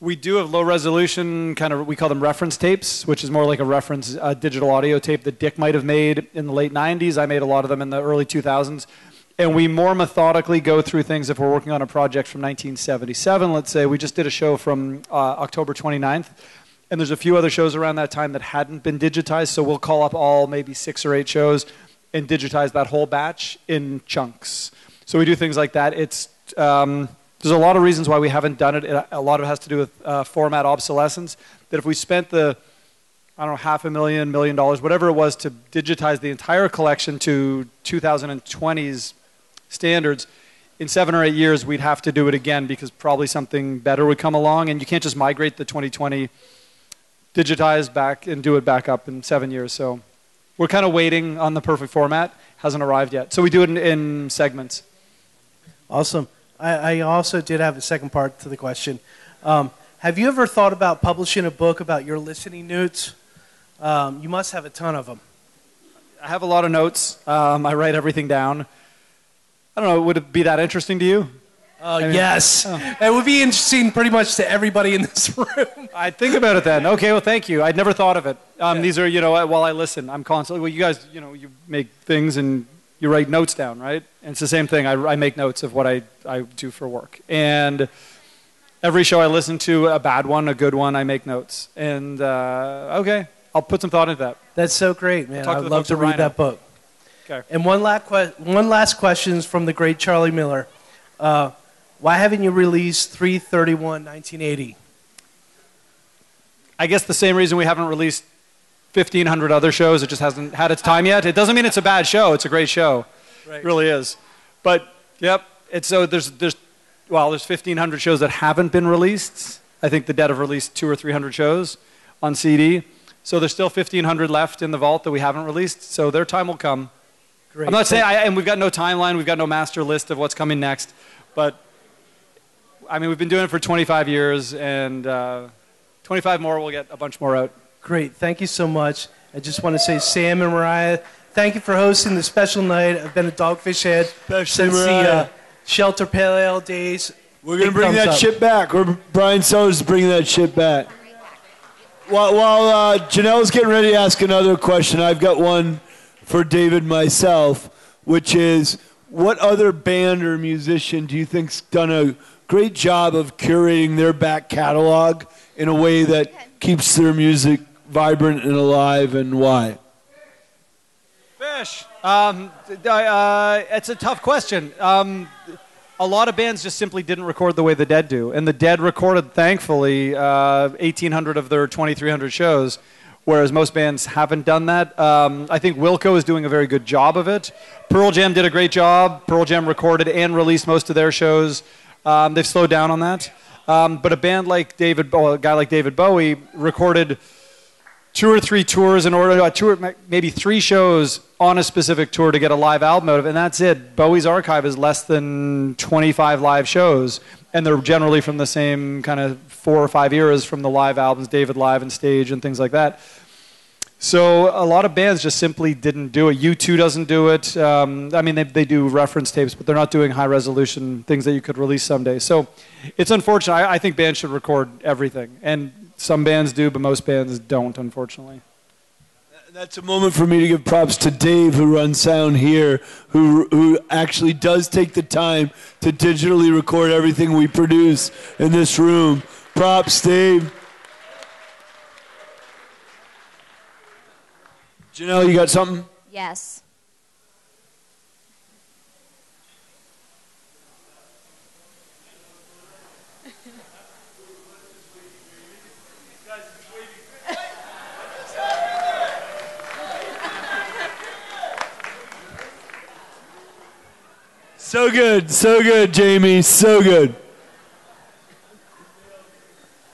we do have low resolution, kind of, we call them reference tapes, which is more like a reference digital audio tape that Dick might have made in the late 90s. I made a lot of them in the early 2000s. And we more methodically go through things if we're working on a project from 1977, let's say. We just did a show from uh, October 29th. And there's a few other shows around that time that hadn't been digitized, so we'll call up all maybe six or eight shows and digitize that whole batch in chunks. So we do things like that. It's um, there's a lot of reasons why we haven't done it. A lot of it has to do with uh, format obsolescence. That if we spent the I don't know, half a million, million dollars, whatever it was, to digitize the entire collection to 2020's standards. In seven or eight years, we'd have to do it again because probably something better would come along, and you can't just migrate the 2020 digitize back and do it back up in seven years. So we're kind of waiting on the perfect format. Hasn't arrived yet. So we do it in, in segments. Awesome. I, I also did have a second part to the question. Um, have you ever thought about publishing a book about your listening notes? Um, you must have a ton of them. I have a lot of notes. Um, I write everything down. I don't know. Would it be that interesting to you? Uh, I mean- yes. Oh. It would be interesting pretty much to everybody in this room. I'd think about it then. Okay, well, thank you. I'd never thought of it. Um, These are, you know, while I listen, I'm constantly, well, you guys, you know, you make things and you write notes down, right? And it's the same thing. I, I make notes of what I, I do for work. And every show I listen to, a bad one, a good one, I make notes. And, uh, okay, I'll put some thought into that. That's so great, man. I'd love to read Rhino. that book. Okay. And one last, que- one last question is from the great Charlie Miller. Uh, why haven't you released 331 1980? I guess the same reason we haven't released 1,500 other shows. It just hasn't had its time yet. It doesn't mean it's a bad show. It's a great show. Right. It really is. But, yep, it's so there's, there's, well, there's 1,500 shows that haven't been released. I think the Dead have released two or 300 shows on CD. So there's still 1,500 left in the vault that we haven't released. So their time will come. Great. I'm not saying, I, and we've got no timeline, we've got no master list of what's coming next. But, I mean, we've been doing it for 25 years, and uh, 25 more, we'll get a bunch more out. Great. Thank you so much. I just want to say, Sam and Mariah, thank you for hosting the special night. I've been a Dogfish Head Especially since the uh, Shelter Pale Ale days. We're gonna bring that up. shit back. We're Brian Selders is bringing that shit back. While, while uh, Janelle's getting ready to ask another question, I've got one for David myself, which is, what other band or musician do you think's done a great job of curating their back catalog in a way that keeps their music vibrant and alive, and why? Phish. Um, uh, it's a tough question. Um, a lot of bands just simply didn't record the way the Dead do, and the Dead recorded, thankfully, uh, 1,800 of their 2,300 shows, whereas most bands haven't done that. Um, I think Wilco is doing a very good job of it. Pearl Jam did a great job. Pearl Jam recorded and released most of their shows. Um, they've slowed down on that. Um, but a band like David, Bo- a guy like David Bowie, recorded two or three tours in order, uh, two maybe three shows on a specific tour to get a live album out of, and that's it. Bowie's archive is less than 25 live shows, and they're generally from the same kind of four or five eras from the live albums, David Live and Stage, and things like that. So a lot of bands just simply didn't do it. U2 doesn't do it. Um, I mean, they, they do reference tapes, but they're not doing high resolution things that you could release someday. So it's unfortunate. I, I think bands should record everything, and some bands do, but most bands don't, unfortunately. That's a moment for me to give props to Dave, who runs sound here, who who actually does take the time to digitally record everything we produce in this room. Props, Dave. Janelle, you got something? Yes. So good, so good, Jamie, so good.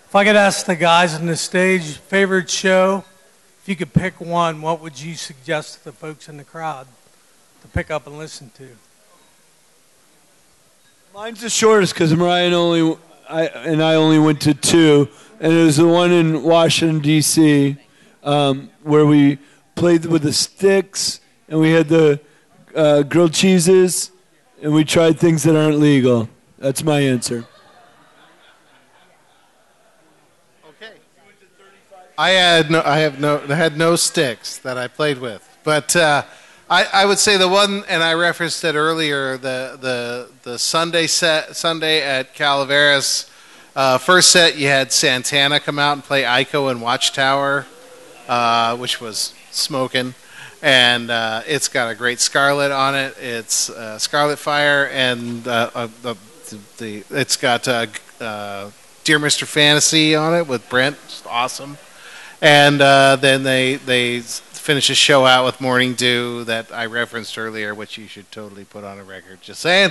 If I could ask the guys on the stage, favorite show, if you could pick one, what would you suggest to the folks in the crowd to pick up and listen to? Mine's the shortest because Mariah only I and I only went to two, and it was the one in Washington D.C. Um, where we played with the sticks and we had the uh, grilled cheeses and we tried things that aren't legal. That's my answer. I had no, I have no, I had no sticks that I played with, but uh, I, I would say the one, and I referenced it earlier, the the the Sunday set, Sunday at Calaveras. Uh, first set, you had Santana come out and play Iko and Watchtower, uh, which was smoking, and uh, it's got a great Scarlet on it. It's uh, Scarlet Fire, and uh, uh, the, the it's got Dear Mr. Fantasy on it with Brent. It's awesome and uh, then they they finish the show out with Morning Dew that I referenced earlier, which you should totally put on a record. Just saying.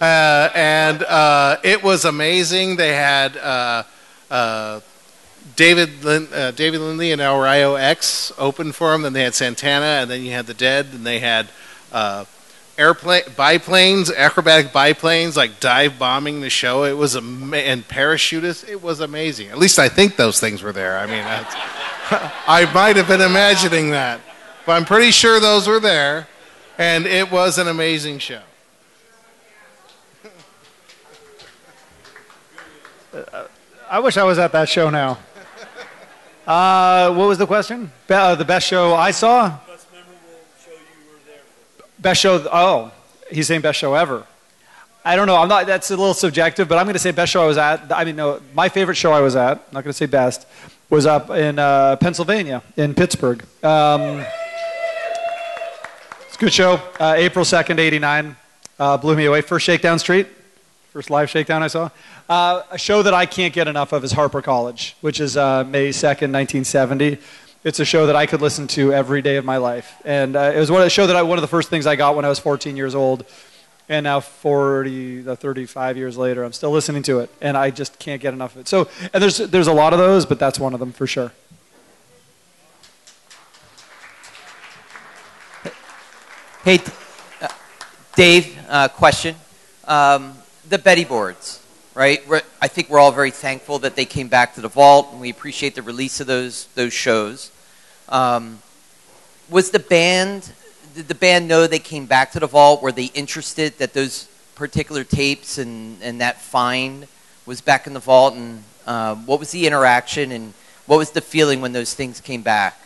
Uh, and uh, it was amazing. They had. Uh, uh, David Lin, uh, David Lindley and El Rayo X opened for him. Then they had Santana, and then you had the Dead, and they had airplane biplanes, acrobatic biplanes, like dive bombing the show. It was ama- and parachutists. It was amazing. At least I think those things were there. I mean, I might have been imagining that, but I'm pretty sure those were there, and it was an amazing show. I wish I was at that show now. Uh, what was the question? Be- uh, the best show I saw? Best show. Oh, he's saying best show ever. I don't know. I'm not. That's a little subjective, but I'm going to say best show I was at. I mean, no, my favorite show I was at. I'm not going to say best. Was up in uh, Pennsylvania, in Pittsburgh. Um, it's a good show. Uh, April 2nd, 89. Uh, blew me away. First Shakedown Street. First live shakedown I saw. Uh, a show that I can't get enough of is Harper College, which is uh, May 2nd, 1970. It's a show that I could listen to every day of my life. And uh, it was one of the show that I, one of the first things I got when I was 14 years old. And now 40, uh, 35 years later, I'm still listening to it. And I just can't get enough of it. So, and there's, there's a lot of those, but that's one of them for sure. Hey, uh, Dave, uh, question. Um, the Betty boards, right? We're, I think we're all very thankful that they came back to the vault, and we appreciate the release of those those shows. Um, was the band? Did the band know they came back to the vault? Were they interested that those particular tapes and, and that find was back in the vault? And uh, what was the interaction and what was the feeling when those things came back?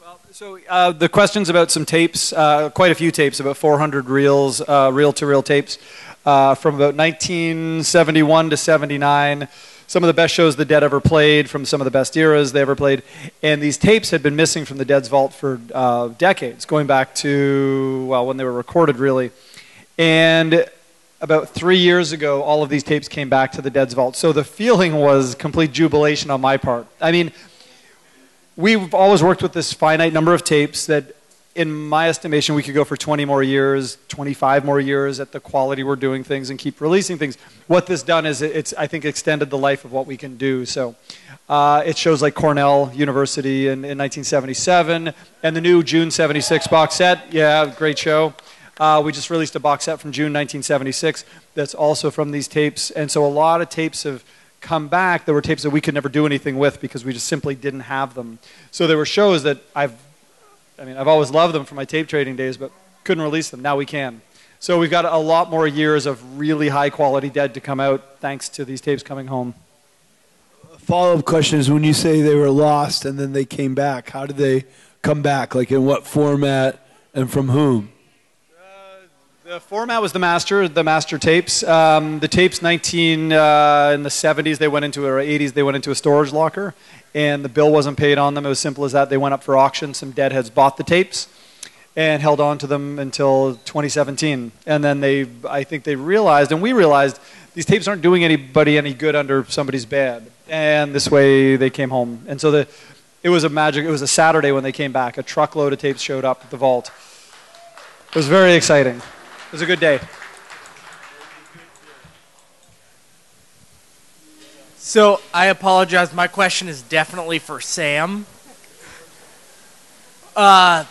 Well, so uh, the questions about some tapes, uh, quite a few tapes, about 400 reels, uh, reel-to-reel tapes uh, from about 1971 to 79. Some of the best shows the Dead ever played, from some of the best eras they ever played, and these tapes had been missing from the Dead's vault for uh, decades, going back to well when they were recorded, really. And about three years ago, all of these tapes came back to the Dead's vault. So the feeling was complete jubilation on my part. I mean we've always worked with this finite number of tapes that in my estimation we could go for 20 more years 25 more years at the quality we're doing things and keep releasing things. What this done is it's i think extended the life of what we can do. So uh, it shows like cornell university in, in 1977 and the new june 76 box set. Yeah great show. Uh, we just released a box set from june 1976 that's also from these tapes. And so a lot of tapes have come back, there were tapes that we could never do anything with because we just simply didn't have them. So there were shows that I've, I mean, I've always loved them from my tape trading days, but couldn't release them. Now we can. So we've got a lot more years of really high quality dead to come out thanks to these tapes coming home. Follow up question is when you say they were lost and then they came back, how did they come back? Like in what format and from whom? The format was the master, the master tapes. Um, the tapes, 19 uh, in the 70s, they went into or 80s, they went into a storage locker, and the bill wasn't paid on them. It was simple as that. They went up for auction. Some deadheads bought the tapes and held on to them until 2017, and then they, I think they realized, and we realized, these tapes aren't doing anybody any good under somebody's bed, and this way they came home. And so the, it was a magic. It was a Saturday when they came back. A truckload of tapes showed up at the vault. It was very exciting. It was a good day. So I apologize. My question is definitely for Sam. Uh,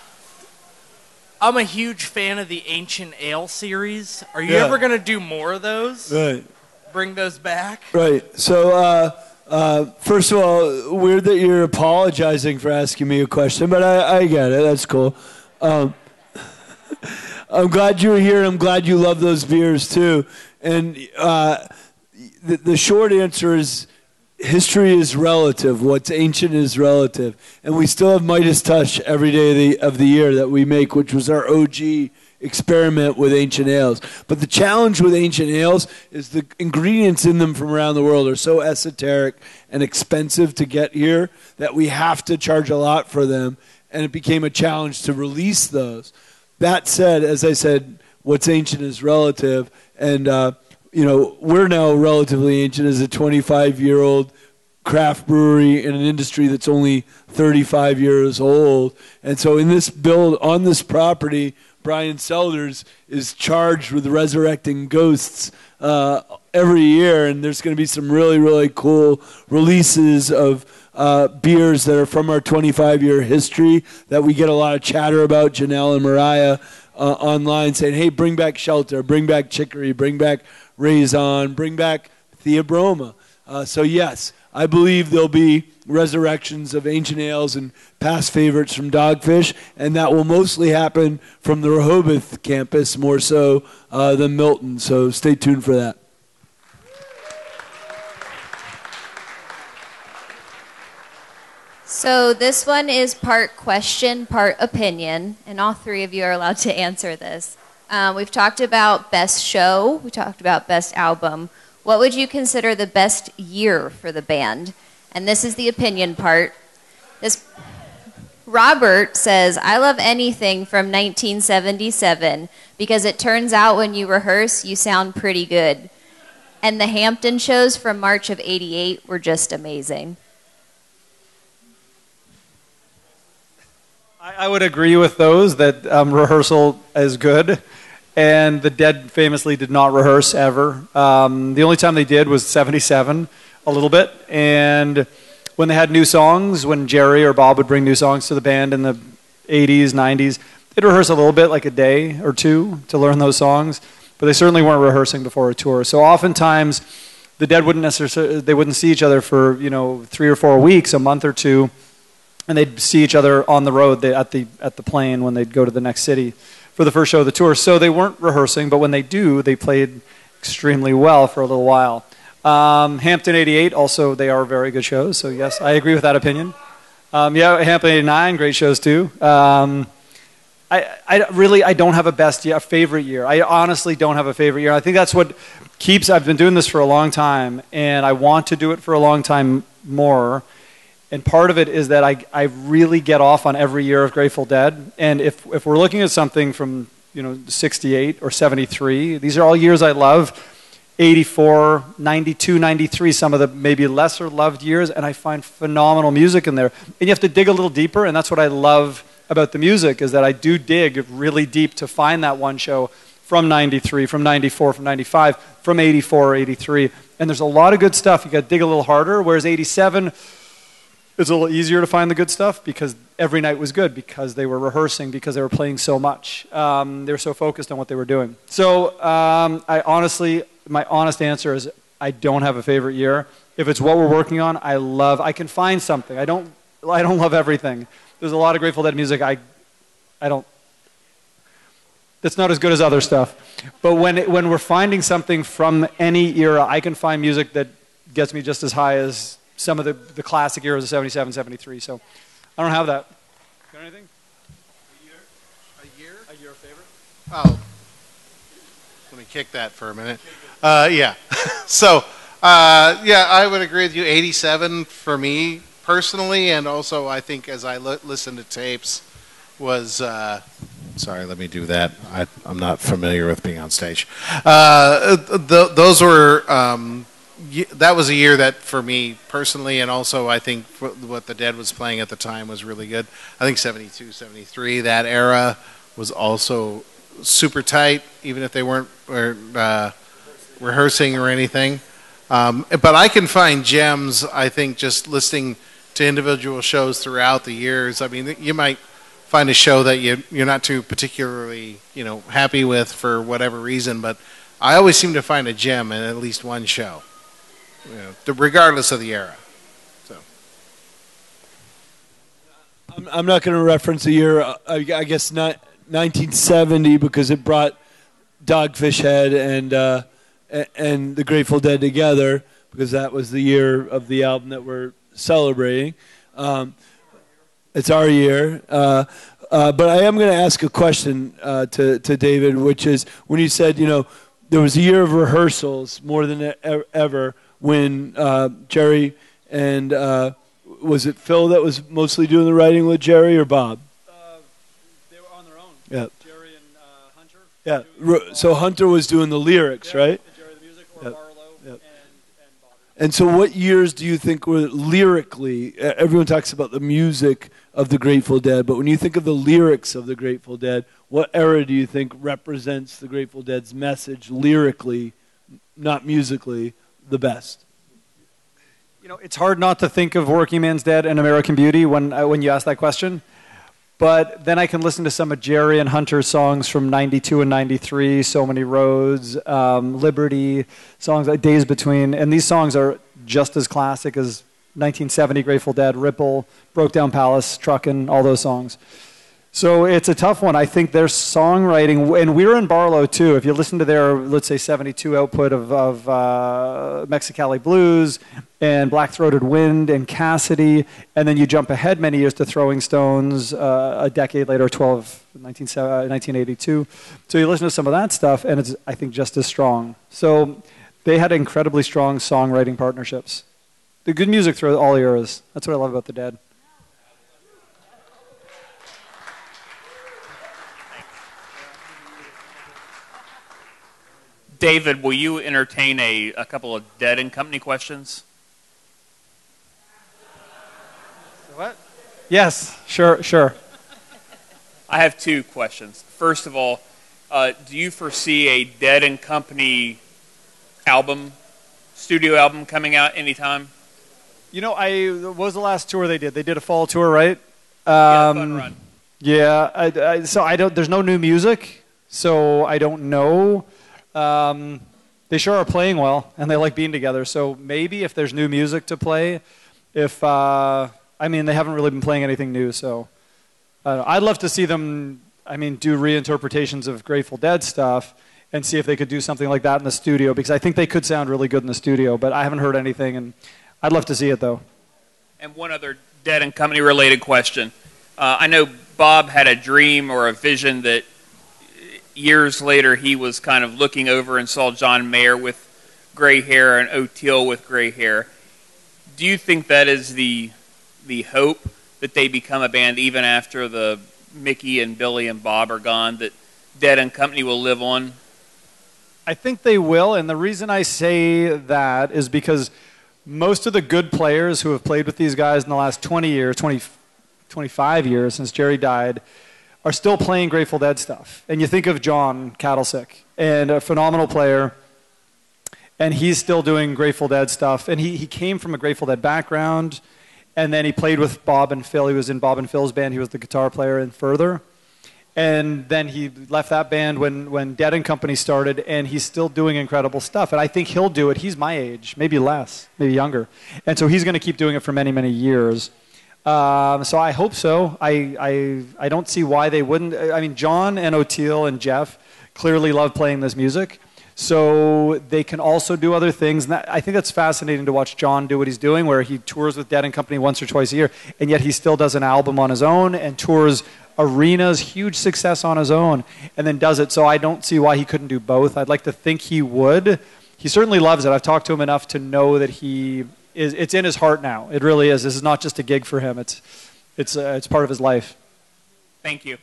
I'm a huge fan of the Ancient Ale series. Are you Yeah. ever going to do more of those? Right. Bring those back? Right. So, uh, uh, first of all, weird that you're apologizing for asking me a question, but I, I get it. That's cool. Um, I'm glad you were here. I'm glad you love those beers too. And uh, the, the short answer is history is relative. What's ancient is relative. And we still have Midas Touch every day of the, of the year that we make, which was our OG experiment with ancient ales. But the challenge with ancient ales is the ingredients in them from around the world are so esoteric and expensive to get here that we have to charge a lot for them. And it became a challenge to release those. That said, as I said, what's ancient is relative. And, uh, you know, we're now relatively ancient as a 25 year old craft brewery in an industry that's only 35 years old. And so in this build on this property, Brian Selders is charged with resurrecting ghosts uh, every year, and there's going to be some really, really cool releases of uh, beers that are from our 25 year history that we get a lot of chatter about. Janelle and Mariah uh, online saying, hey, bring back Shelter, bring back Chicory, bring back Raison, bring back Theobroma. Uh, so, yes, I believe there'll be resurrections of ancient ales and past favorites from Dogfish, and that will mostly happen from the Rehoboth campus more so uh, than Milton. So stay tuned for that. So this one is part question, part opinion, and all three of you are allowed to answer this. Um, we've talked about best show, we talked about best album. What would you consider the best year for the band? And this is the opinion part. This Robert says, I love anything from 1977 because it turns out when you rehearse, you sound pretty good. And the Hampton shows from March of 88 were just amazing. I, I would agree with those that um, rehearsal is good. And the Dead famously did not rehearse ever. Um, the only time they did was 77, a little bit. And when they had new songs, when Jerry or Bob would bring new songs to the band in the 80s, 90s, they'd rehearse a little bit, like a day or two, to learn those songs. But they certainly weren't rehearsing before a tour. So oftentimes, the Dead wouldn't necessarily they wouldn't see each other for you know three or four weeks, a month or two, and they'd see each other on the road at the at the plane when they'd go to the next city for the first show of the tour. So they weren't rehearsing, but when they do, they played extremely well for a little while. Um, Hampton 88, also, they are very good shows. So, yes, I agree with that opinion. Um, yeah, Hampton 89, great shows too. Um, I, I really I don't have a best year, a favorite year. I honestly don't have a favorite year. I think that's what keeps. I've been doing this for a long time, and I want to do it for a long time more. And part of it is that I, I really get off on every year of Grateful Dead. And if, if we're looking at something from you know 68 or 73, these are all years I love. 84, 92, 93, some of the maybe lesser loved years, and I find phenomenal music in there. And you have to dig a little deeper, and that's what I love about the music is that I do dig really deep to find that one show from 93, from 94, from 95, from 84 or 83. And there's a lot of good stuff. You got to dig a little harder, whereas 87 it's a little easier to find the good stuff because every night was good because they were rehearsing because they were playing so much. Um, they were so focused on what they were doing. So um, i honestly my honest answer is i don't have a favorite year. If it's what we're working on i love i can find something. I don't i don't love everything. There's a lot of grateful dead music. I i don't that's not as good as other stuff. But when it, when we're finding something from any era i can find music that gets me just as high as some of the, the classic eras of 77, 73. So I don't have that. Got anything? A year? A year? A year of favorite? Oh. Let me kick that for a minute. Uh, yeah. so, uh, yeah, I would agree with you. 87 for me personally, and also I think as I li- listened to tapes, was. Uh, sorry, let me do that. I, I'm not familiar with being on stage. Uh, th- those were. Um, y- that was a year that, for me personally, and also I think what the Dead was playing at the time was really good. I think 72, 73, that era was also super tight, even if they weren't or, uh, rehearsing or anything. Um, but I can find gems, I think, just listening to individual shows throughout the years. I mean, you might find a show that you, you're not too particularly, you know, happy with for whatever reason, but I always seem to find a gem in at least one show, you know, regardless of the era. So. I'm, not going to reference a year, uh, I, guess not 1970 because it brought Dogfish Head and uh, and the Grateful Dead together because that was the year of the album that we're celebrating. Um, it's our year. Uh, uh, but I am going to ask a question uh, to, to David, which is when you said, you know, there was a year of rehearsals more than ever when uh, Jerry and uh, was it Phil that was mostly doing the writing with Jerry or Bob? They were on their own. Yeah. Jerry and uh, Hunter. Yeah. So Hunter was doing the lyrics, right? Jerry the music, or Yep. Barlow Yep. and, and Bob. And so, what years do you think were lyrically? Everyone talks about the music of the Grateful Dead, but when you think of the lyrics of the Grateful Dead, what era do you think represents the Grateful Dead's message lyrically, not musically, the best? You know, it's hard not to think of Workingman's Dead and American Beauty when, uh, when you ask that question. But then I can listen to some of Jerry and Hunter's songs from 92 and 93, So Many Roads, um, Liberty, songs like Days Between. And these songs are just as classic as 1970 Grateful Dead, Ripple, Broke Down Palace, Truckin', all those songs. So it's a tough one. I think their songwriting, and we're in Barlow too. If you listen to their, let's say, 72 output of, of uh, Mexicali Blues and Black Throated Wind and Cassidy, and then you jump ahead many years to Throwing Stones uh, a decade later, 12, 19, uh, 1982. So you listen to some of that stuff, and it's, I think, just as strong. So they had incredibly strong songwriting partnerships. The good music through all eras. That's what I love about the Dead. David, will you entertain a, a couple of Dead and Company questions? What? Yes, sure, sure. I have two questions. First of all, uh, do you foresee a Dead and Company album, studio album coming out anytime? You know, I what was the last tour they did? They did a fall tour, right? Yeah, Um, Fun Run. Yeah, I, I, so I don't. There's no new music, so I don't know. Um, they sure are playing well, and they like being together. So maybe if there's new music to play, if uh, I mean they haven't really been playing anything new, so. I'd love to see them. I mean, do reinterpretations of Grateful Dead stuff and see if they could do something like that in the studio because I think they could sound really good in the studio. But I haven't heard anything, and I'd love to see it though. And one other Dead and Company related question. Uh, I know Bob had a dream or a vision that years later he was kind of looking over and saw John Mayer with gray hair and Oteil with gray hair. Do you think that is the the hope that they become a band even after the Mickey and Billy and Bob are gone? That Dead and Company will live on? I think they will, and the reason I say that is because most of the good players who have played with these guys in the last 20 years, 20, 25 years since Jerry died, are still playing Grateful Dead stuff. And you think of John Kadlecik, and a phenomenal player, and he's still doing Grateful Dead stuff. And he, he came from a Grateful Dead background, and then he played with Bob and Phil. He was in Bob and Phil's band. He was the guitar player in Further. And then he left that band when, when Dead and Company started, and he's still doing incredible stuff. And I think he'll do it. He's my age, maybe less, maybe younger. And so he's going to keep doing it for many, many years. Um, so I hope so. I, I, I don't see why they wouldn't. I mean, John and Oteil and Jeff clearly love playing this music. So they can also do other things. And that, I think that's fascinating to watch John do what he's doing, where he tours with Dead and Company once or twice a year, and yet he still does an album on his own and tours arenas, huge success on his own, and then does it. So I don't see why he couldn't do both. I'd like to think he would. He certainly loves it. I've talked to him enough to know that he is. It's in his heart now. It really is. This is not just a gig for him. It's it's uh, it's part of his life. Thank you.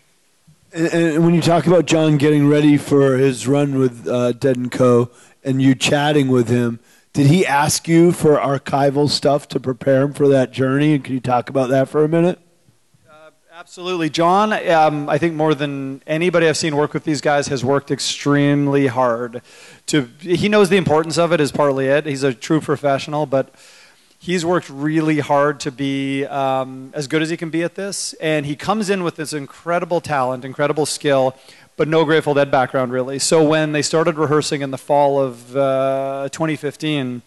And, and when you talk about John getting ready for his run with uh, Dead and Co. and you chatting with him, did he ask you for archival stuff to prepare him for that journey? And can you talk about that for a minute? Absolutely. John, um, I think more than anybody I've seen work with these guys, has worked extremely hard. To He knows the importance of it, is partly it. He's a true professional, but he's worked really hard to be um, as good as he can be at this. And he comes in with this incredible talent, incredible skill, but no Grateful Dead background, really. So when they started rehearsing in the fall of uh, 2015,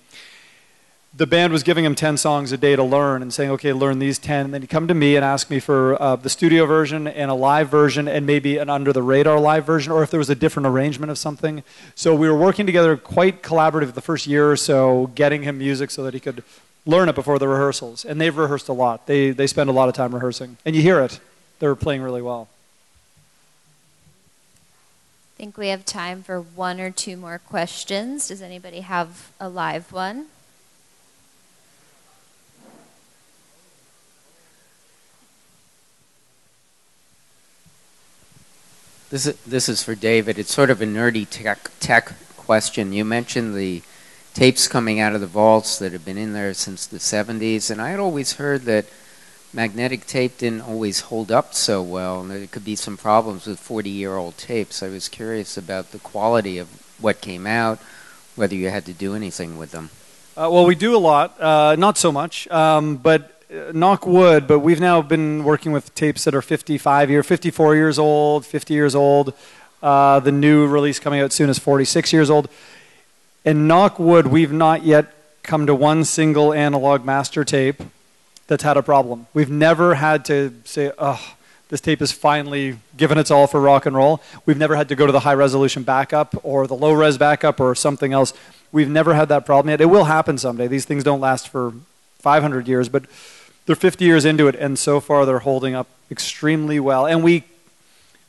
the band was giving him 10 songs a day to learn and saying, okay, learn these 10. And then he'd come to me and ask me for uh, the studio version and a live version and maybe an under the radar live version or if there was a different arrangement of something. So we were working together quite collaborative the first year or so, getting him music so that he could learn it before the rehearsals. And they've rehearsed a lot. They, they spend a lot of time rehearsing. And you hear it. They're playing really well. I think we have time for one or two more questions. Does anybody have a live one? This is, this is for David. It's sort of a nerdy tech, tech question. You mentioned the tapes coming out of the vaults that have been in there since the 70s, and I had always heard that magnetic tape didn't always hold up so well, and there could be some problems with 40-year-old tapes. I was curious about the quality of what came out, whether you had to do anything with them. Uh, well, we do a lot, uh, not so much, um, but uh, knock wood. But we've now been working with tapes that are 55 year, 54 years old, 50 years old. Uh, the new release coming out soon is 46 years old. And knock wood, we've not yet come to one single analog master tape that's had a problem. We've never had to say, oh, this tape is finally given its all for rock and roll. We've never had to go to the high resolution backup or the low res backup or something else. We've never had that problem yet. It will happen someday. These things don't last for 500 years, but they're 50 years into it, and so far they're holding up extremely well. And we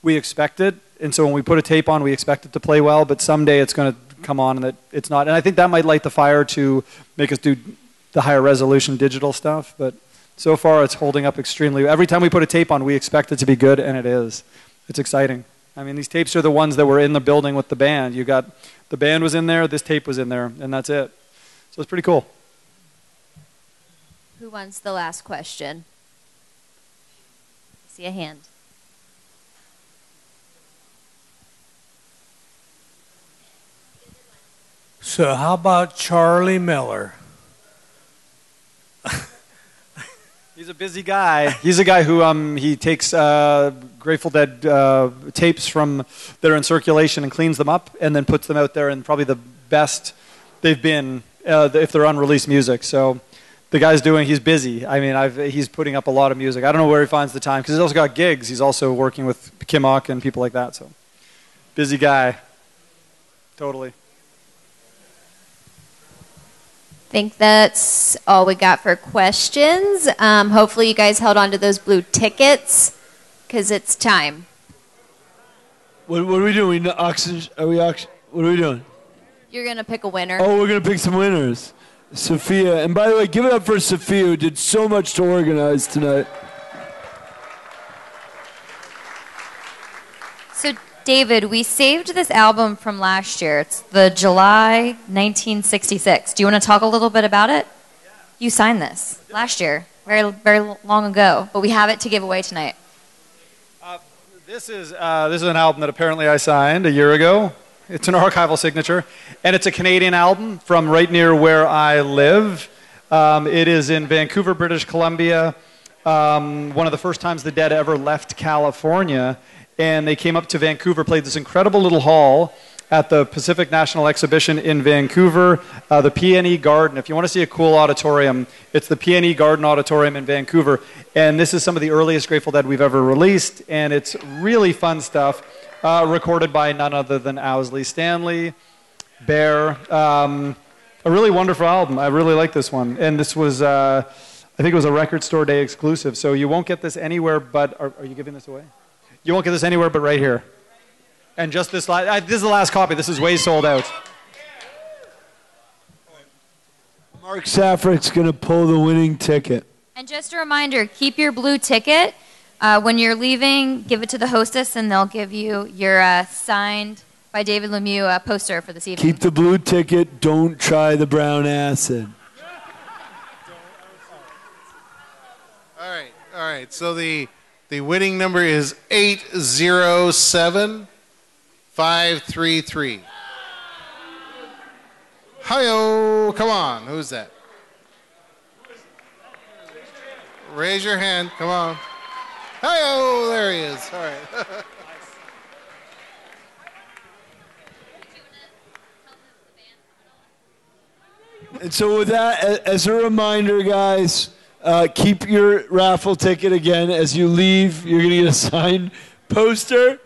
we expect it, and so when we put a tape on, we expect it to play well. But someday it's going to come on, and that it's not. And I think that might light the fire to make us do the higher resolution digital stuff. But so far, it's holding up extremely. Every time we put a tape on, we expect it to be good, and it is. It's exciting. I mean, these tapes are the ones that were in the building with the band. You got the band was in there, this tape was in there, and that's it. So it's pretty cool. Who wants the last question? I See a hand. So, how about Charlie Miller? He's a busy guy. He's a guy who um, he takes uh, Grateful Dead uh, tapes from that are in circulation and cleans them up, and then puts them out there in probably the best they've been uh, if they're unreleased music. So the guy's doing. He's busy. I mean, I've, he's putting up a lot of music. I don't know where he finds the time because he's also got gigs. He's also working with Kimock and people like that. So busy guy. Totally. Think that's all we got for questions. Um, hopefully, you guys held on to those blue tickets because it's time. What, what are we doing? We auction? Are we auction? What are we doing? You're going to pick a winner. Oh, we're gonna pick some winners. Sophia, and by the way, give it up for Sophia who did so much to organize tonight. So, David, we saved this album from last year. It's the July 1966. Do you want to talk a little bit about it? You signed this last year, very very long ago, but we have it to give away tonight. This is uh, this is an album that apparently I signed a year ago. It's an archival signature, and it's a Canadian album from right near where I live. Um, it is in Vancouver, British Columbia. Um, one of the first times the Dead ever left California, and they came up to Vancouver, played this incredible little hall at the Pacific National Exhibition in Vancouver, uh, the PNE Garden. If you want to see a cool auditorium, it's the PNE Garden Auditorium in Vancouver. And this is some of the earliest Grateful Dead we've ever released, and it's really fun stuff, uh, recorded by none other than Owsley Stanley, Bear. Um, a really wonderful album. I really like this one. And this was, uh, I think it was a Record Store Day exclusive. So you won't get this anywhere but, are, are you giving this away? You won't get this anywhere but right here. And just this, la- uh, this is the last copy. This is way sold out. Mark Safarik's gonna pull the winning ticket. And just a reminder keep your blue ticket. Uh, when you're leaving, give it to the hostess, and they'll give you your uh, signed by David Lemieux uh, poster for this evening. Keep the blue ticket. Don't try the brown acid. All right, all right. So the the winning number is eight zero seven five three three. Hi-yo, come on. Who's that? Raise your hand. Come on. Hi-yo, there he is. All right. And so, with that, as a reminder, guys, uh, keep your raffle ticket again. As you leave, you're going to get a signed poster.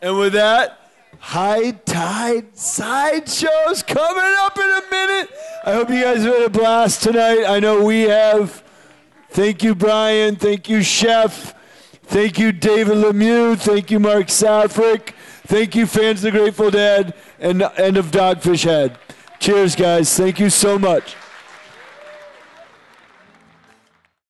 And with that, High Tide Sideshows coming up in a minute. I hope you guys had a blast tonight. I know we have. Thank you, Brian. Thank you, Chef. Thank you, David Lemieux. Thank you, Mark Safarik. Thank you, fans of the Grateful Dead and, and of Dogfish Head. Cheers, guys. Thank you so much.